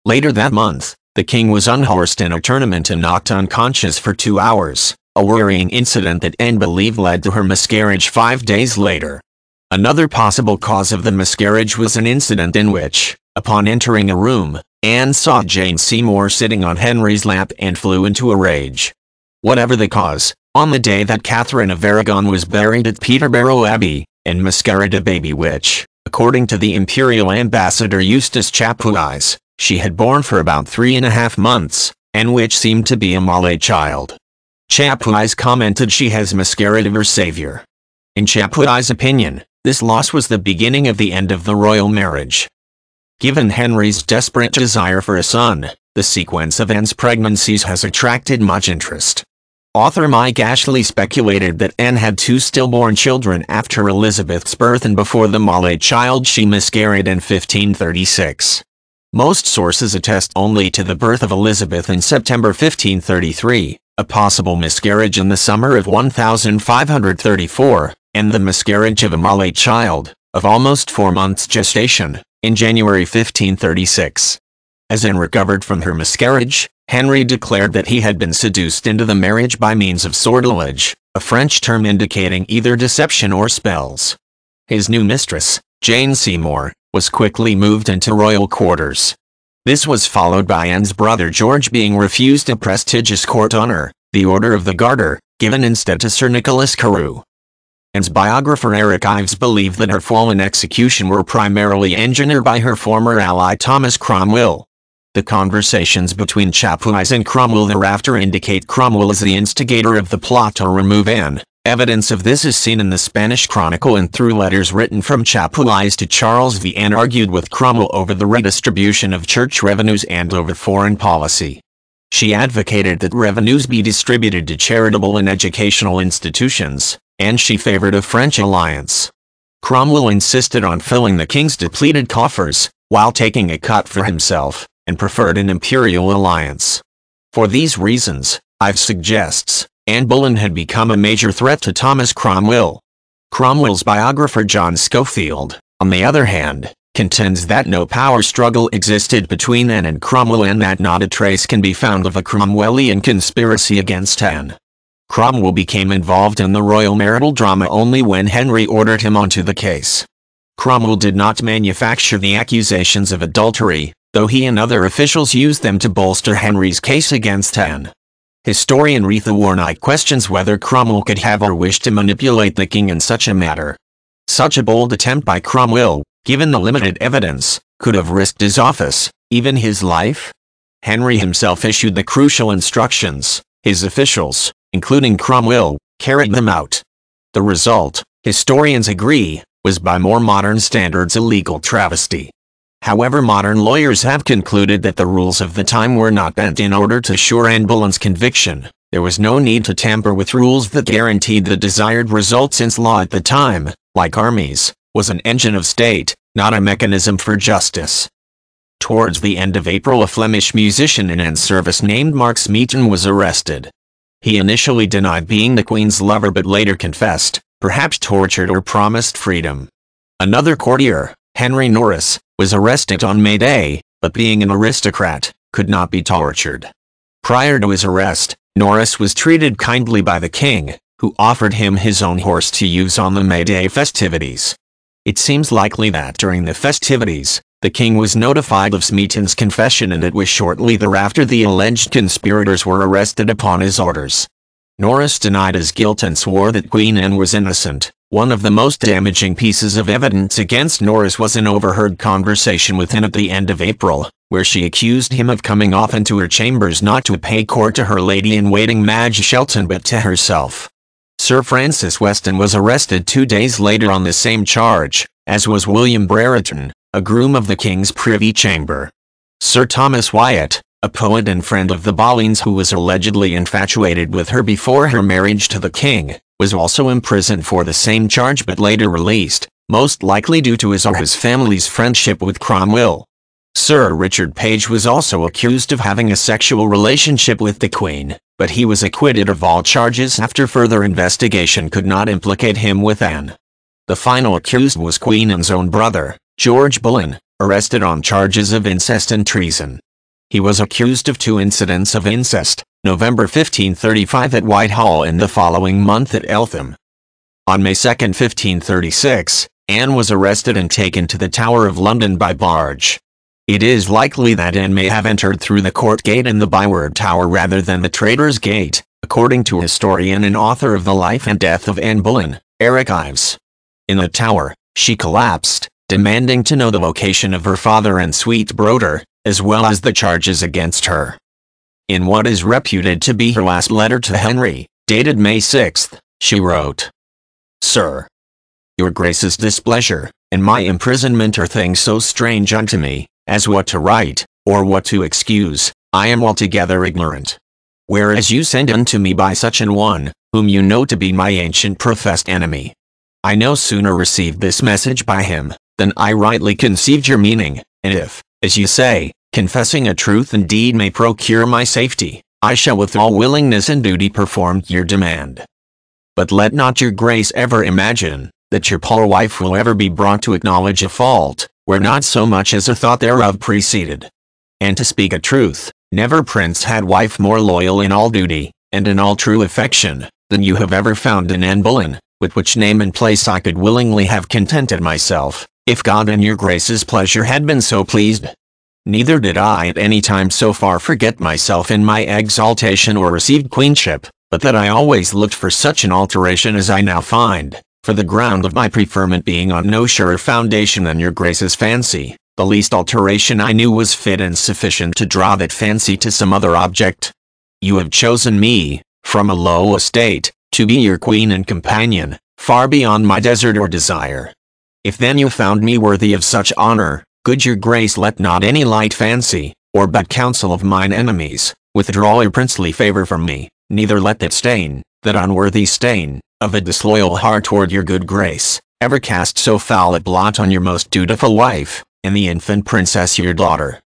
Later that month, the king was unhorsed in a tournament and knocked unconscious for two hours, a worrying incident that Anne believed led to her miscarriage five days later. Another possible cause of the miscarriage was an incident in which, upon entering a room, Anne saw Jane Seymour sitting on Henry's lap and flew into a rage. Whatever the cause, on the day that Catherine of Aragon was buried at Peterborough Abbey, and miscarried a baby which, according to the imperial ambassador Eustace Chapuis, she had borne for about three and a half months, and which seemed to be a Malay child. Chapuis commented she has miscarried of her savior. In Chapuis' opinion, this loss was the beginning of the end of the royal marriage. Given Henry's desperate desire for a son, the sequence of Anne's pregnancies has attracted much interest. Author Mike Ashley speculated that Anne had two stillborn children after Elizabeth's birth and before the Malay child she miscarried in 1536. Most sources attest only to the birth of Elizabeth in September 1533, a possible miscarriage in the summer of 1534, and the miscarriage of a Malay child, of almost four months gestation, in January 1536. As Anne recovered from her miscarriage, Henry declared that he had been seduced into the marriage by means of sortilege, a French term indicating either deception or spells. His new mistress, Jane Seymour, was quickly moved into royal quarters. This was followed by Anne's brother George being refused a prestigious court honor, the Order of the Garter, given instead to Sir Nicholas Carew. Anne's biographer Eric Ives believed that her fall and execution were primarily engineered by her former ally Thomas Cromwell. The conversations between Chapuis and Cromwell thereafter indicate Cromwell as the instigator of the plot to remove Anne. Evidence of this is seen in the Spanish Chronicle and through letters written from Chapuis to Charles V. Anne argued with Cromwell over the redistribution of church revenues and over foreign policy. She advocated that revenues be distributed to charitable and educational institutions, and she favored a French alliance. Cromwell insisted on filling the king's depleted coffers, while taking a cut for himself, and preferred an imperial alliance. For these reasons, Ives suggests, Anne Boleyn had become a major threat to Thomas Cromwell. Cromwell's biographer John Schofield, on the other hand, contends that no power struggle existed between Anne and Cromwell and that not a trace can be found of a Cromwellian conspiracy against Anne. Cromwell became involved in the royal marital drama only when Henry ordered him onto the case. Cromwell did not manufacture the accusations of adultery, though he and other officials used them to bolster Henry's case against Anne. Historian Retha Warnicke questions whether Cromwell could have or wished to manipulate the king in such a matter. Such a bold attempt by Cromwell, given the limited evidence, could have risked his office, even his life. Henry himself issued the crucial instructions, his officials, including Cromwell, carried them out. The result, historians agree, was by more modern standards a legal travesty. However modern lawyers have concluded that the rules of the time were not bent in order to assure Anne Boleyn's conviction. There was no need to tamper with rules that guaranteed the desired result since law at the time, like armies, was an engine of state, not a mechanism for justice. Towards the end of April a Flemish musician in Anne's service named Mark Smeaton was arrested. He initially denied being the Queen's lover but later confessed, perhaps tortured or promised freedom. Another courtier, Henry Norris, was arrested on May Day, but being an aristocrat, could not be tortured. Prior to his arrest, Norris was treated kindly by the king, who offered him his own horse to use on the May Day festivities. It seems likely that during the festivities, the king was notified of Smeaton's confession and it was shortly thereafter the alleged conspirators were arrested upon his orders. Norris denied his guilt and swore that Queen Anne was innocent. One of the most damaging pieces of evidence against Norris was an overheard conversation with Anne at the end of April, where she accused him of coming off into her chambers not to pay court to her lady-in-waiting Madge Shelton but to herself. Sir Francis Weston was arrested two days later on the same charge, as was William Brereton, a groom of the King's Privy Chamber. Sir Thomas Wyatt, a poet and friend of the Boleyns who was allegedly infatuated with her before her marriage to the king, was also imprisoned for the same charge but later released, most likely due to his or his family's friendship with Cromwell. Sir Richard Page was also accused of having a sexual relationship with the Queen, but he was acquitted of all charges after further investigation could not implicate him with Anne. The final accused was Queen Anne's own brother, George Boleyn, arrested on charges of incest and treason. He was accused of two incidents of incest, November 1535 at Whitehall and the following month at Eltham. On May 2, 1536, Anne was arrested and taken to the Tower of London by barge. It is likely that Anne may have entered through the Court Gate in the Byward Tower rather than the Traitor's Gate, according to historian and author of The Life and Death of Anne Boleyn, Eric Ives. In the tower, she collapsed, demanding to know the location of her father and sweet Broder, as well as the charges against her. In what is reputed to be her last letter to Henry, dated May 6, she wrote, Sir, Your Grace's displeasure, and my imprisonment are things so strange unto me, as what to write, or what to excuse, I am altogether ignorant. Whereas you send unto me by such an one, whom you know to be my ancient professed enemy. I no sooner received this message by him, than I rightly conceived your meaning, and if, as you say, confessing a truth indeed may procure my safety, I shall with all willingness and duty perform your demand. But let not your grace ever imagine, that your poor wife will ever be brought to acknowledge a fault, where not so much as a thought thereof preceded. And to speak a truth, never prince had wife more loyal in all duty, and in all true affection, than you have ever found in Anne Boleyn, with which name and place I could willingly have contented myself if God and your grace's pleasure had been so pleased. Neither did I at any time so far forget myself in my exaltation or received queenship, but that I always looked for such an alteration as I now find, for the ground of my preferment being on no surer foundation than your grace's fancy, the least alteration I knew was fit and sufficient to draw that fancy to some other object. You have chosen me, from a low estate, to be your queen and companion, far beyond my desert or desire. If then you found me worthy of such honor, good your grace let not any light fancy, or bad counsel of mine enemies, withdraw your princely favor from me, neither let that stain, that unworthy stain, of a disloyal heart toward your good grace, ever cast so foul a blot on your most dutiful wife, and the infant princess your daughter.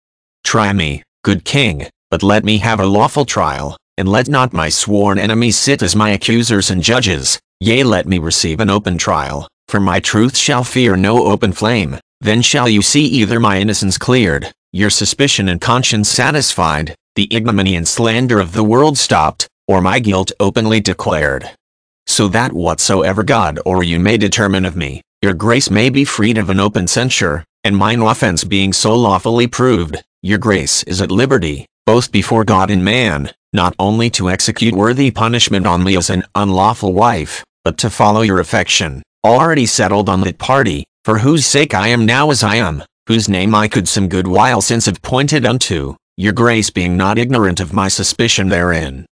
Try me, good king, but let me have a lawful trial, and let not my sworn enemies sit as my accusers and judges, yea let me receive an open trial, for my truth shall fear no open flame, then shall you see either my innocence cleared, your suspicion and conscience satisfied, the ignominy and slander of the world stopped, or my guilt openly declared. So that whatsoever God or you may determine of me, your grace may be freed of an open censure, and mine offense being so lawfully proved, your grace is at liberty, both before God and man, not only to execute worthy punishment on me as an unlawful wife, but to follow your affection, already settled on that party, for whose sake I am now as I am, whose name I could some good while since have pointed unto, your grace being not ignorant of my suspicion therein.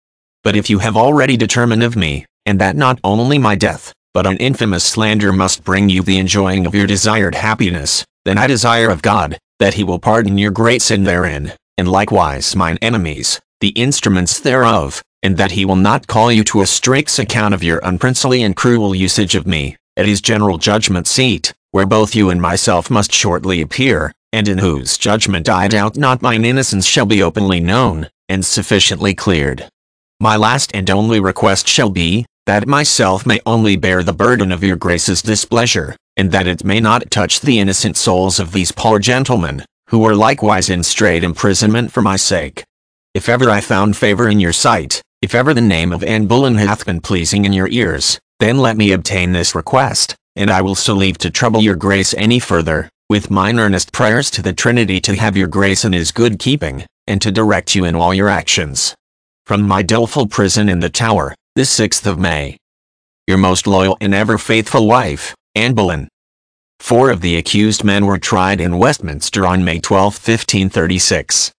But if you have already determined of me, and that not only my death, but an infamous slander must bring you the enjoying of your desired happiness, then I desire of God, that he will pardon your great sin therein, and likewise mine enemies, the instruments thereof, and that he will not call you to a strict account of your unprincely and cruel usage of me, at his general judgment seat, where both you and myself must shortly appear, and in whose judgment I doubt not mine innocence shall be openly known, and sufficiently cleared. My last and only request shall be, that myself may only bear the burden of your grace's displeasure, and that it may not touch the innocent souls of these poor gentlemen, who are likewise in strait imprisonment for my sake. If ever I found favor in your sight, if ever the name of Anne Boleyn hath been pleasing in your ears, then let me obtain this request, and I will so leave to trouble your grace any further, with mine earnest prayers to the Trinity to have your grace in his good keeping, and to direct you in all your actions. From my doleful prison in the Tower, this 6th of May. Your most loyal and ever faithful wife, Anne Boleyn. Four of the accused men were tried in Westminster on May 12, 1536.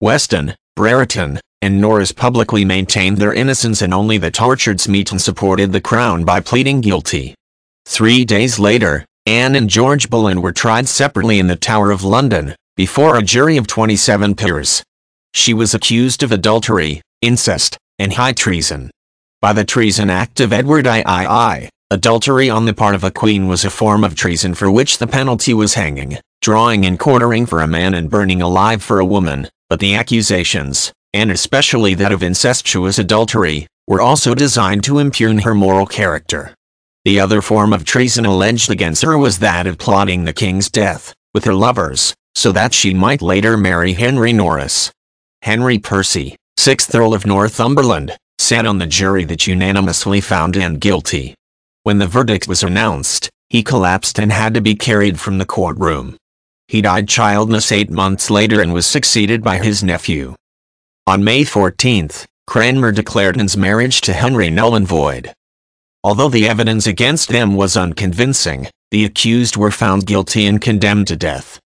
Weston, Brereton, and Norris publicly maintained their innocence and only the tortured Smeaton supported the crown by pleading guilty. Three days later, Anne and George Boleyn were tried separately in the Tower of London, before a jury of 27 peers. She was accused of adultery, incest, and high treason. By the Treason Act of Edward III, adultery on the part of a queen was a form of treason for which the penalty was hanging, drawing and quartering for a man and burning alive for a woman, but the accusations, and especially that of incestuous adultery, were also designed to impugn her moral character. The other form of treason alleged against her was that of plotting the king's death, with her lovers, so that she might later marry Henry Norris. Henry Percy, 6th Earl of Northumberland, sat on the jury that unanimously found Anne guilty. When the verdict was announced, he collapsed and had to be carried from the courtroom. He died childless eight months later and was succeeded by his nephew. On May 14, Cranmer declared Anne's marriage to Henry null and void. Although the evidence against them was unconvincing, the accused were found guilty and condemned to death.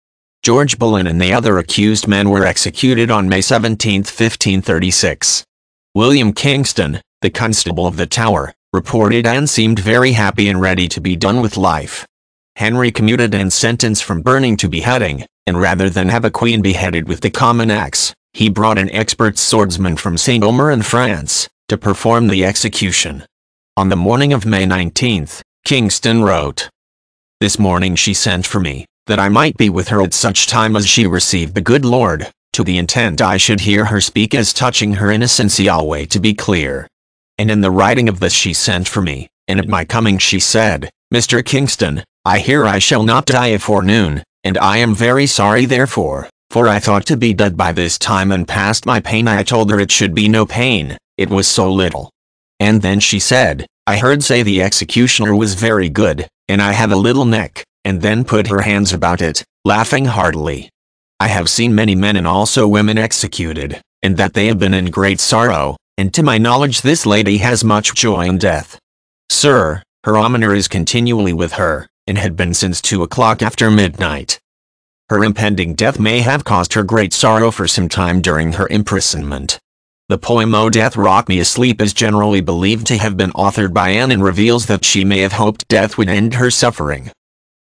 George Boleyn and the other accused men were executed on May 17, 1536. William Kingston, the constable of the tower, reported Anne seemed very happy and ready to be done with life. Henry commuted Anne's sentence from burning to beheading, and rather than have a queen beheaded with the common axe, he brought an expert swordsman from St. Omer in France, to perform the execution. On the morning of May 19, Kingston wrote, This morning she sent for me, that I might be with her at such time as she received the good Lord, to the intent I should hear her speak as touching her innocency alway to be clear. And in the writing of this she sent for me, and at my coming she said, Mr. Kingston, I hear I shall not die afore noon, and I am very sorry therefore, for I thought to be dead by this time and past my pain I told her it should be no pain, it was so little. And then she said, I heard say the executioner was very good, and I have a little neck, and then put her hands about it, laughing heartily. I have seen many men and also women executed, and that they have been in great sorrow, and to my knowledge this lady has much joy in death. Sir, her almoner is continually with her, and had been since two o'clock after midnight. Her impending death may have caused her great sorrow for some time during her imprisonment. The poem O Death Rock Me Asleep is generally believed to have been authored by Anne and reveals that she may have hoped death would end her suffering.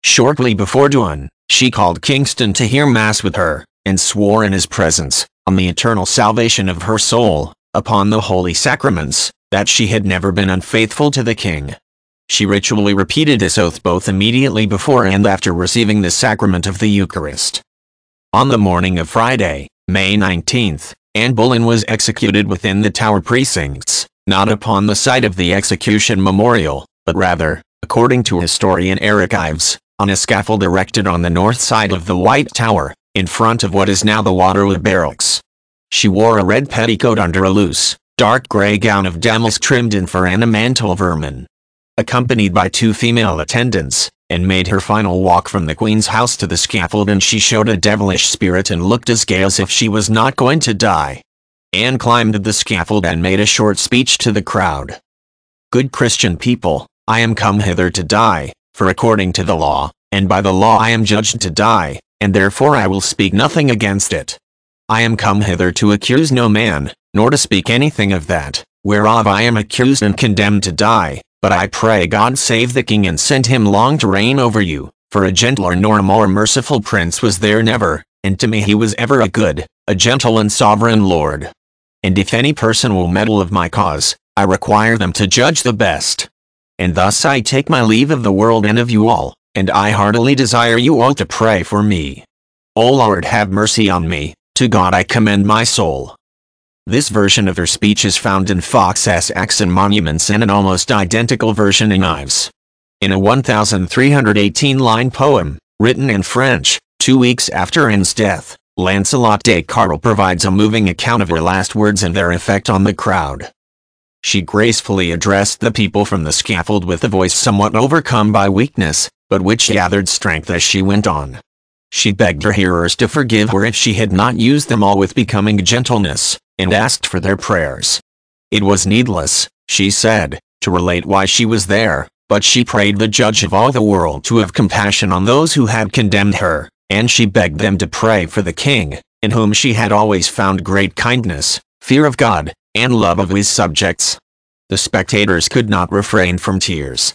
Shortly before dawn, she called Kingston to hear Mass with her, and swore in his presence, on the eternal salvation of her soul, upon the holy sacraments, that she had never been unfaithful to the king. She ritually repeated this oath both immediately before and after receiving the sacrament of the Eucharist. On the morning of Friday, May 19th, Anne Boleyn was executed within the Tower precincts, not upon the site of the execution memorial, but rather, according to historian Eric Ives, on a scaffold erected on the north side of the White Tower, in front of what is now the Waterloo Barracks. She wore a red petticoat under a loose, dark grey gown of damask trimmed in fur and a mantle of ermine. Accompanied by two female attendants, and made her final walk from the Queen's house to the scaffold and she showed a devilish spirit and looked as gay as if she was not going to die. Anne climbed the scaffold and made a short speech to the crowd. Good Christian people, I am come hither to die, for according to the law, and by the law I am judged to die, and therefore I will speak nothing against it. I am come hither to accuse no man, nor to speak anything of that, whereof I am accused and condemned to die, but I pray God save the king and send him long to reign over you, for a gentler nor a more merciful prince was there never, and to me he was ever a good, a gentle and sovereign lord. And if any person will meddle of my cause, I require them to judge the best. And thus I take my leave of the world and of you all, and I heartily desire you all to pray for me. O Lord have mercy on me, to God I commend my soul. This version of her speech is found in Foxe's Acts and Monuments and an almost identical version in Ives. In a 1,318-line poem, written in French, two weeks after Anne's death, Lancelot de Carle provides a moving account of her last words and their effect on the crowd. She gracefully addressed the people from the scaffold with a voice somewhat overcome by weakness, but which gathered strength as she went on. She begged her hearers to forgive her if she had not used them all with becoming gentleness, and asked for their prayers. It was needless, she said, to relate why she was there, but she prayed the judge of all the world to have compassion on those who had condemned her, and she begged them to pray for the king, in whom she had always found great kindness, fear of God, and love of his subjects. The spectators could not refrain from tears.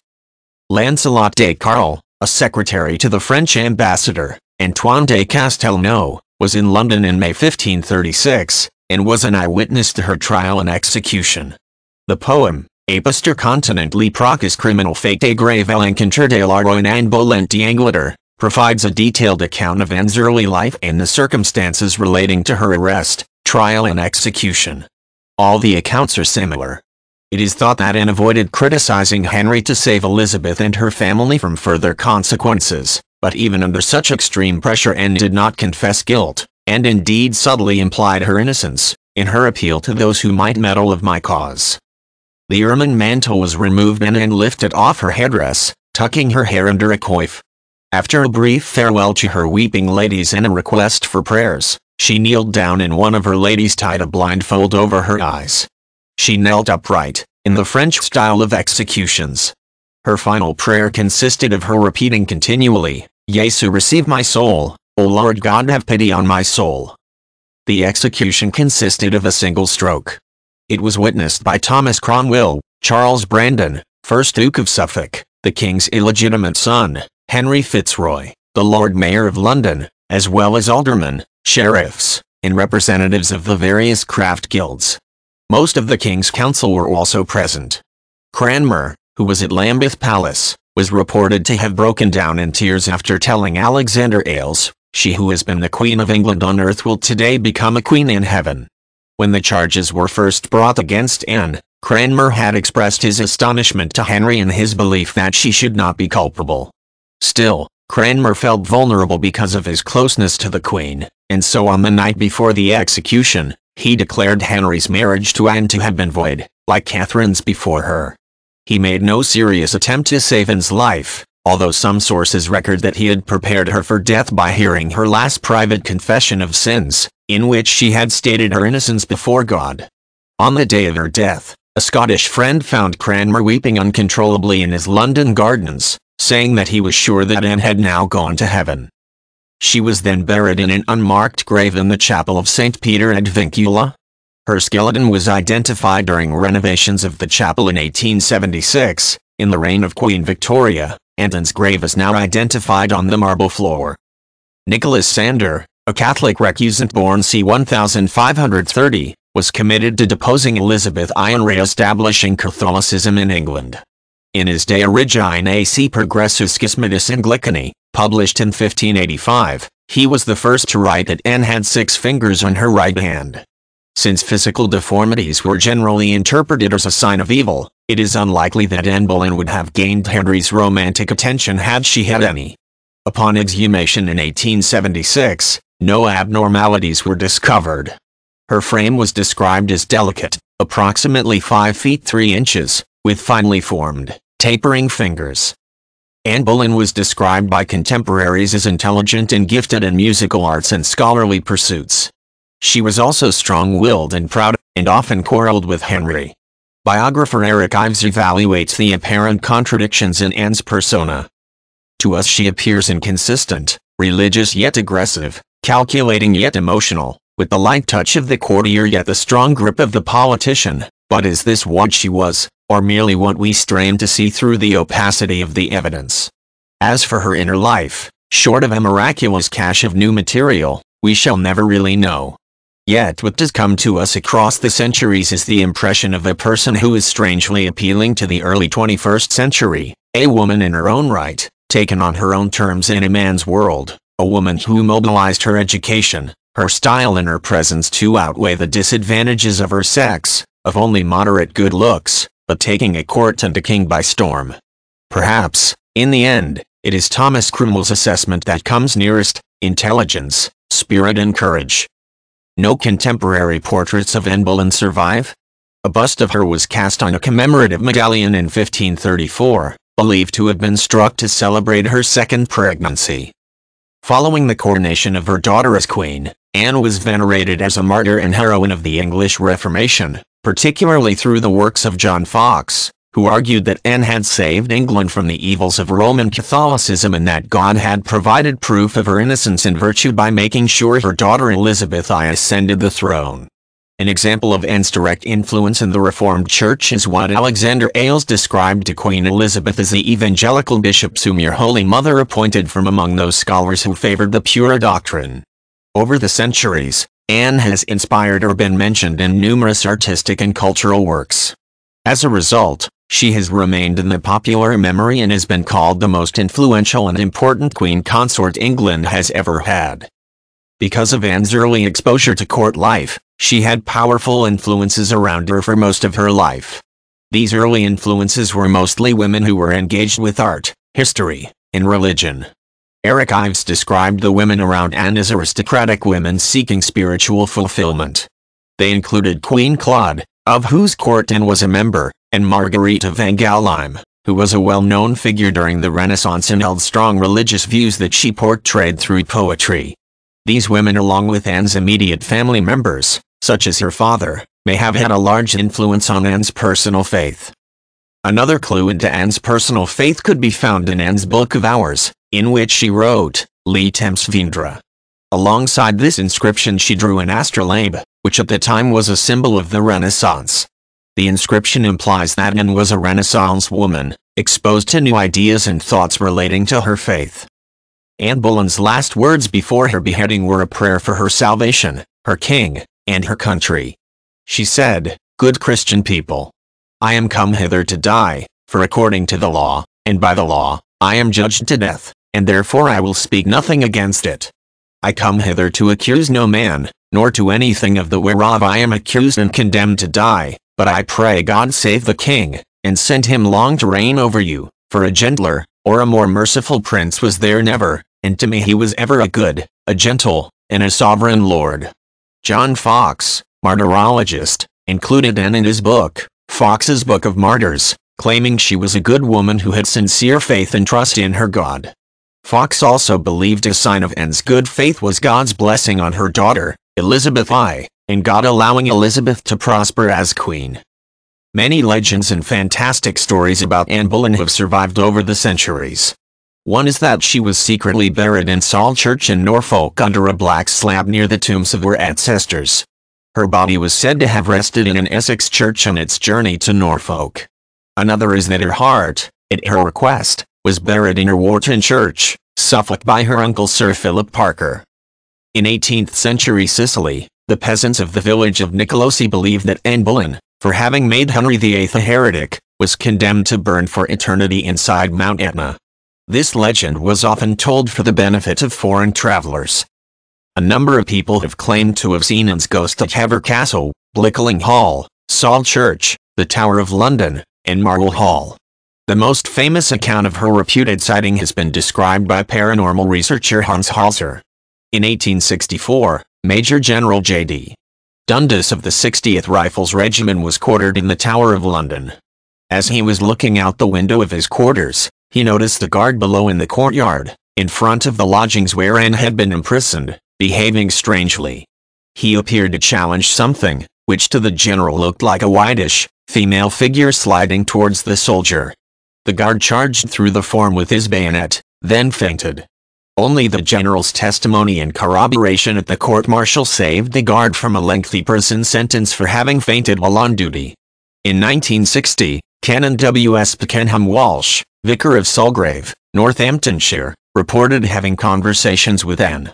Lancelot de Carle, a secretary to the French ambassador, Antoine de Castelnau, was in London in May 1536, and was an eyewitness to her trial and execution. The poem, Apister continently procis criminal fate grave l'encontre de l'Arroin and Bolent d'Angleterre, provides a detailed account of Anne's early life and the circumstances relating to her arrest, trial and execution. All the accounts are similar. It is thought that Anne avoided criticizing Henry to save Elizabeth and her family from further consequences. But even under such extreme pressure Anne did not confess guilt, and indeed subtly implied her innocence, in her appeal to those who might meddle of my cause. The ermine mantle was removed and Anne lifted off her headdress, tucking her hair under a coif. After a brief farewell to her weeping ladies and a request for prayers, she kneeled down and one of her ladies tied a blindfold over her eyes. She knelt upright, in the French style of executions, her final prayer consisted of her repeating continually, Yesu receive my soul, O Lord God have pity on my soul. The execution consisted of a single stroke. It was witnessed by Thomas Cromwell, Charles Brandon, 1st Duke of Suffolk, the King's illegitimate son, Henry Fitzroy, the Lord Mayor of London, as well as aldermen, sheriffs, and representatives of the various craft guilds. Most of the King's Council were also present. Cranmer, who was at Lambeth Palace, was reported to have broken down in tears after telling Alexander Ales, she who has been the Queen of England on earth will today become a queen in heaven. When the charges were first brought against Anne, Cranmer had expressed his astonishment to Henry in his belief that she should not be culpable. Still, Cranmer felt vulnerable because of his closeness to the Queen, and so on the night before the execution, he declared Henry's marriage to Anne to have been void, like Catherine's before her. He made no serious attempt to save Anne's life, although some sources record that he had prepared her for death by hearing her last private confession of sins, in which she had stated her innocence before God. On the day of her death, a Scottish friend found Cranmer weeping uncontrollably in his London gardens, saying that he was sure that Anne had now gone to heaven. She was then buried in an unmarked grave in the chapel of St. Peter ad Vincula, her skeleton was identified during renovations of the chapel in 1876, in the reign of Queen Victoria, and Anne's grave is now identified on the marble floor. Nicholas Sander, a Catholic recusant born c. 1530, was committed to deposing Elizabeth I and re-establishing Catholicism in England. In his De Origine ac Progressu Schismatis Anglicani, published in 1585, he was the first to write that Anne had six fingers on her right hand. Since physical deformities were generally interpreted as a sign of evil, it is unlikely that Anne Boleyn would have gained Henry's romantic attention had she had any. Upon exhumation in 1876, no abnormalities were discovered. Her frame was described as delicate, approximately 5 feet 3 inches, with finely formed, tapering fingers. Anne Boleyn was described by contemporaries as intelligent and gifted in musical arts and scholarly pursuits. She was also strong-willed and proud, and often quarreled with Henry. Biographer Eric Ives evaluates the apparent contradictions in Anne's persona. To us she appears inconsistent, religious yet aggressive, calculating yet emotional, with the light touch of the courtier yet the strong grip of the politician, But is this what she was, or merely what we strain to see through the opacity of the evidence? As for her inner life, short of a miraculous cache of new material, we shall never really know. Yet what does come to us across the centuries is the impression of a person who is strangely appealing to the early 21st century, a woman in her own right, taken on her own terms in a man's world, a woman who mobilized her education, her style and her presence to outweigh the disadvantages of her sex, of only moderate good looks, but taking a court and a king by storm. Perhaps, in the end, it is Thomas Cromwell's assessment that comes nearest, intelligence, spirit and courage. No contemporary portraits of Anne Boleyn survive. A bust of her was cast on a commemorative medallion in 1534, believed to have been struck to celebrate her second pregnancy. Following the coronation of her daughter as queen, Anne was venerated as a martyr and heroine of the English Reformation, particularly through the works of John Foxe, who argued that Anne had saved England from the evils of Roman Catholicism and that God had provided proof of her innocence and virtue by making sure her daughter Elizabeth I ascended the throne. An example of Anne's direct influence in the Reformed Church is what Alexander Ales described to Queen Elizabeth as the evangelical bishops whom your Holy Mother appointed from among those scholars who favored the pure doctrine. Over the centuries, Anne has inspired or been mentioned in numerous artistic and cultural works. As a result, she has remained in the popular memory and has been called the most influential and important queen consort England has ever had. Because of Anne's early exposure to court life, she had powerful influences around her for most of her life. These early influences were mostly women who were engaged with art, history, and religion. Eric Ives described the women around Anne as aristocratic women seeking spiritual fulfillment. They included Queen Claude, of whose court Anne was a member, and Margarita van Gouwleim, who was a well-known figure during the Renaissance and held strong religious views that she portrayed through poetry. These women along with Anne's immediate family members, such as her father, may have had a large influence on Anne's personal faith. Another clue into Anne's personal faith could be found in Anne's Book of Hours, in which she wrote, Litem Svendra. Alongside this inscription she drew an astrolabe, which at the time was a symbol of the Renaissance. The inscription implies that Anne was a Renaissance woman, exposed to new ideas and thoughts relating to her faith. Anne Boleyn's last words before her beheading were a prayer for her salvation, her king, and her country. She said, Good Christian people. I am come hither to die, for according to the law, and by the law, I am judged to death, and therefore I will speak nothing against it. I come hither to accuse no man, nor to anything of the whereof I am accused and condemned to die, but I pray God save the king, and send him long to reign over you, for a gentler, or a more merciful prince was there never, and to me he was ever a good, a gentle, and a sovereign lord. John Foxe, martyrologist, included Anne in his book, Foxe's Book of Martyrs, claiming she was a good woman who had sincere faith and trust in her God. Fox also believed a sign of Anne's good faith was God's blessing on her daughter, Elizabeth I, and God allowing Elizabeth to prosper as queen. Many legends and fantastic stories about Anne Boleyn have survived over the centuries. One is that she was secretly buried in Salle Church in Norfolk under a black slab near the tombs of her ancestors. Her body was said to have rested in an Essex church on its journey to Norfolk. Another is that her heart, at her request, was buried in Erwarton Church, Suffolk by her uncle Sir Philip Parker. In 18th century Sicily, the peasants of the village of Nicolosi believed that Anne Boleyn, for having made Henry VIII a heretic, was condemned to burn for eternity inside Mount Etna. This legend was often told for the benefit of foreign travelers. A number of people have claimed to have seen Anne's ghost at Hever Castle, Blickling Hall, Salle Church, the Tower of London, and Marwell Hall. The most famous account of her reputed sighting has been described by paranormal researcher Hans Holzer. In 1864, Major General J.D. Dundas of the 60th Rifles Regiment was quartered in the Tower of London. As he was looking out the window of his quarters, he noticed the guard below in the courtyard, in front of the lodgings where Anne had been imprisoned, behaving strangely. He appeared to challenge something, which to the general looked like a whitish, female figure sliding towards the soldier. The guard charged through the form with his bayonet, then fainted. Only the general's testimony and corroboration at the court-martial saved the guard from a lengthy prison sentence for having fainted while on duty. In 1960, Canon W.S. Pakenham Walsh, vicar of Sulgrave, Northamptonshire, reported having conversations with Anne,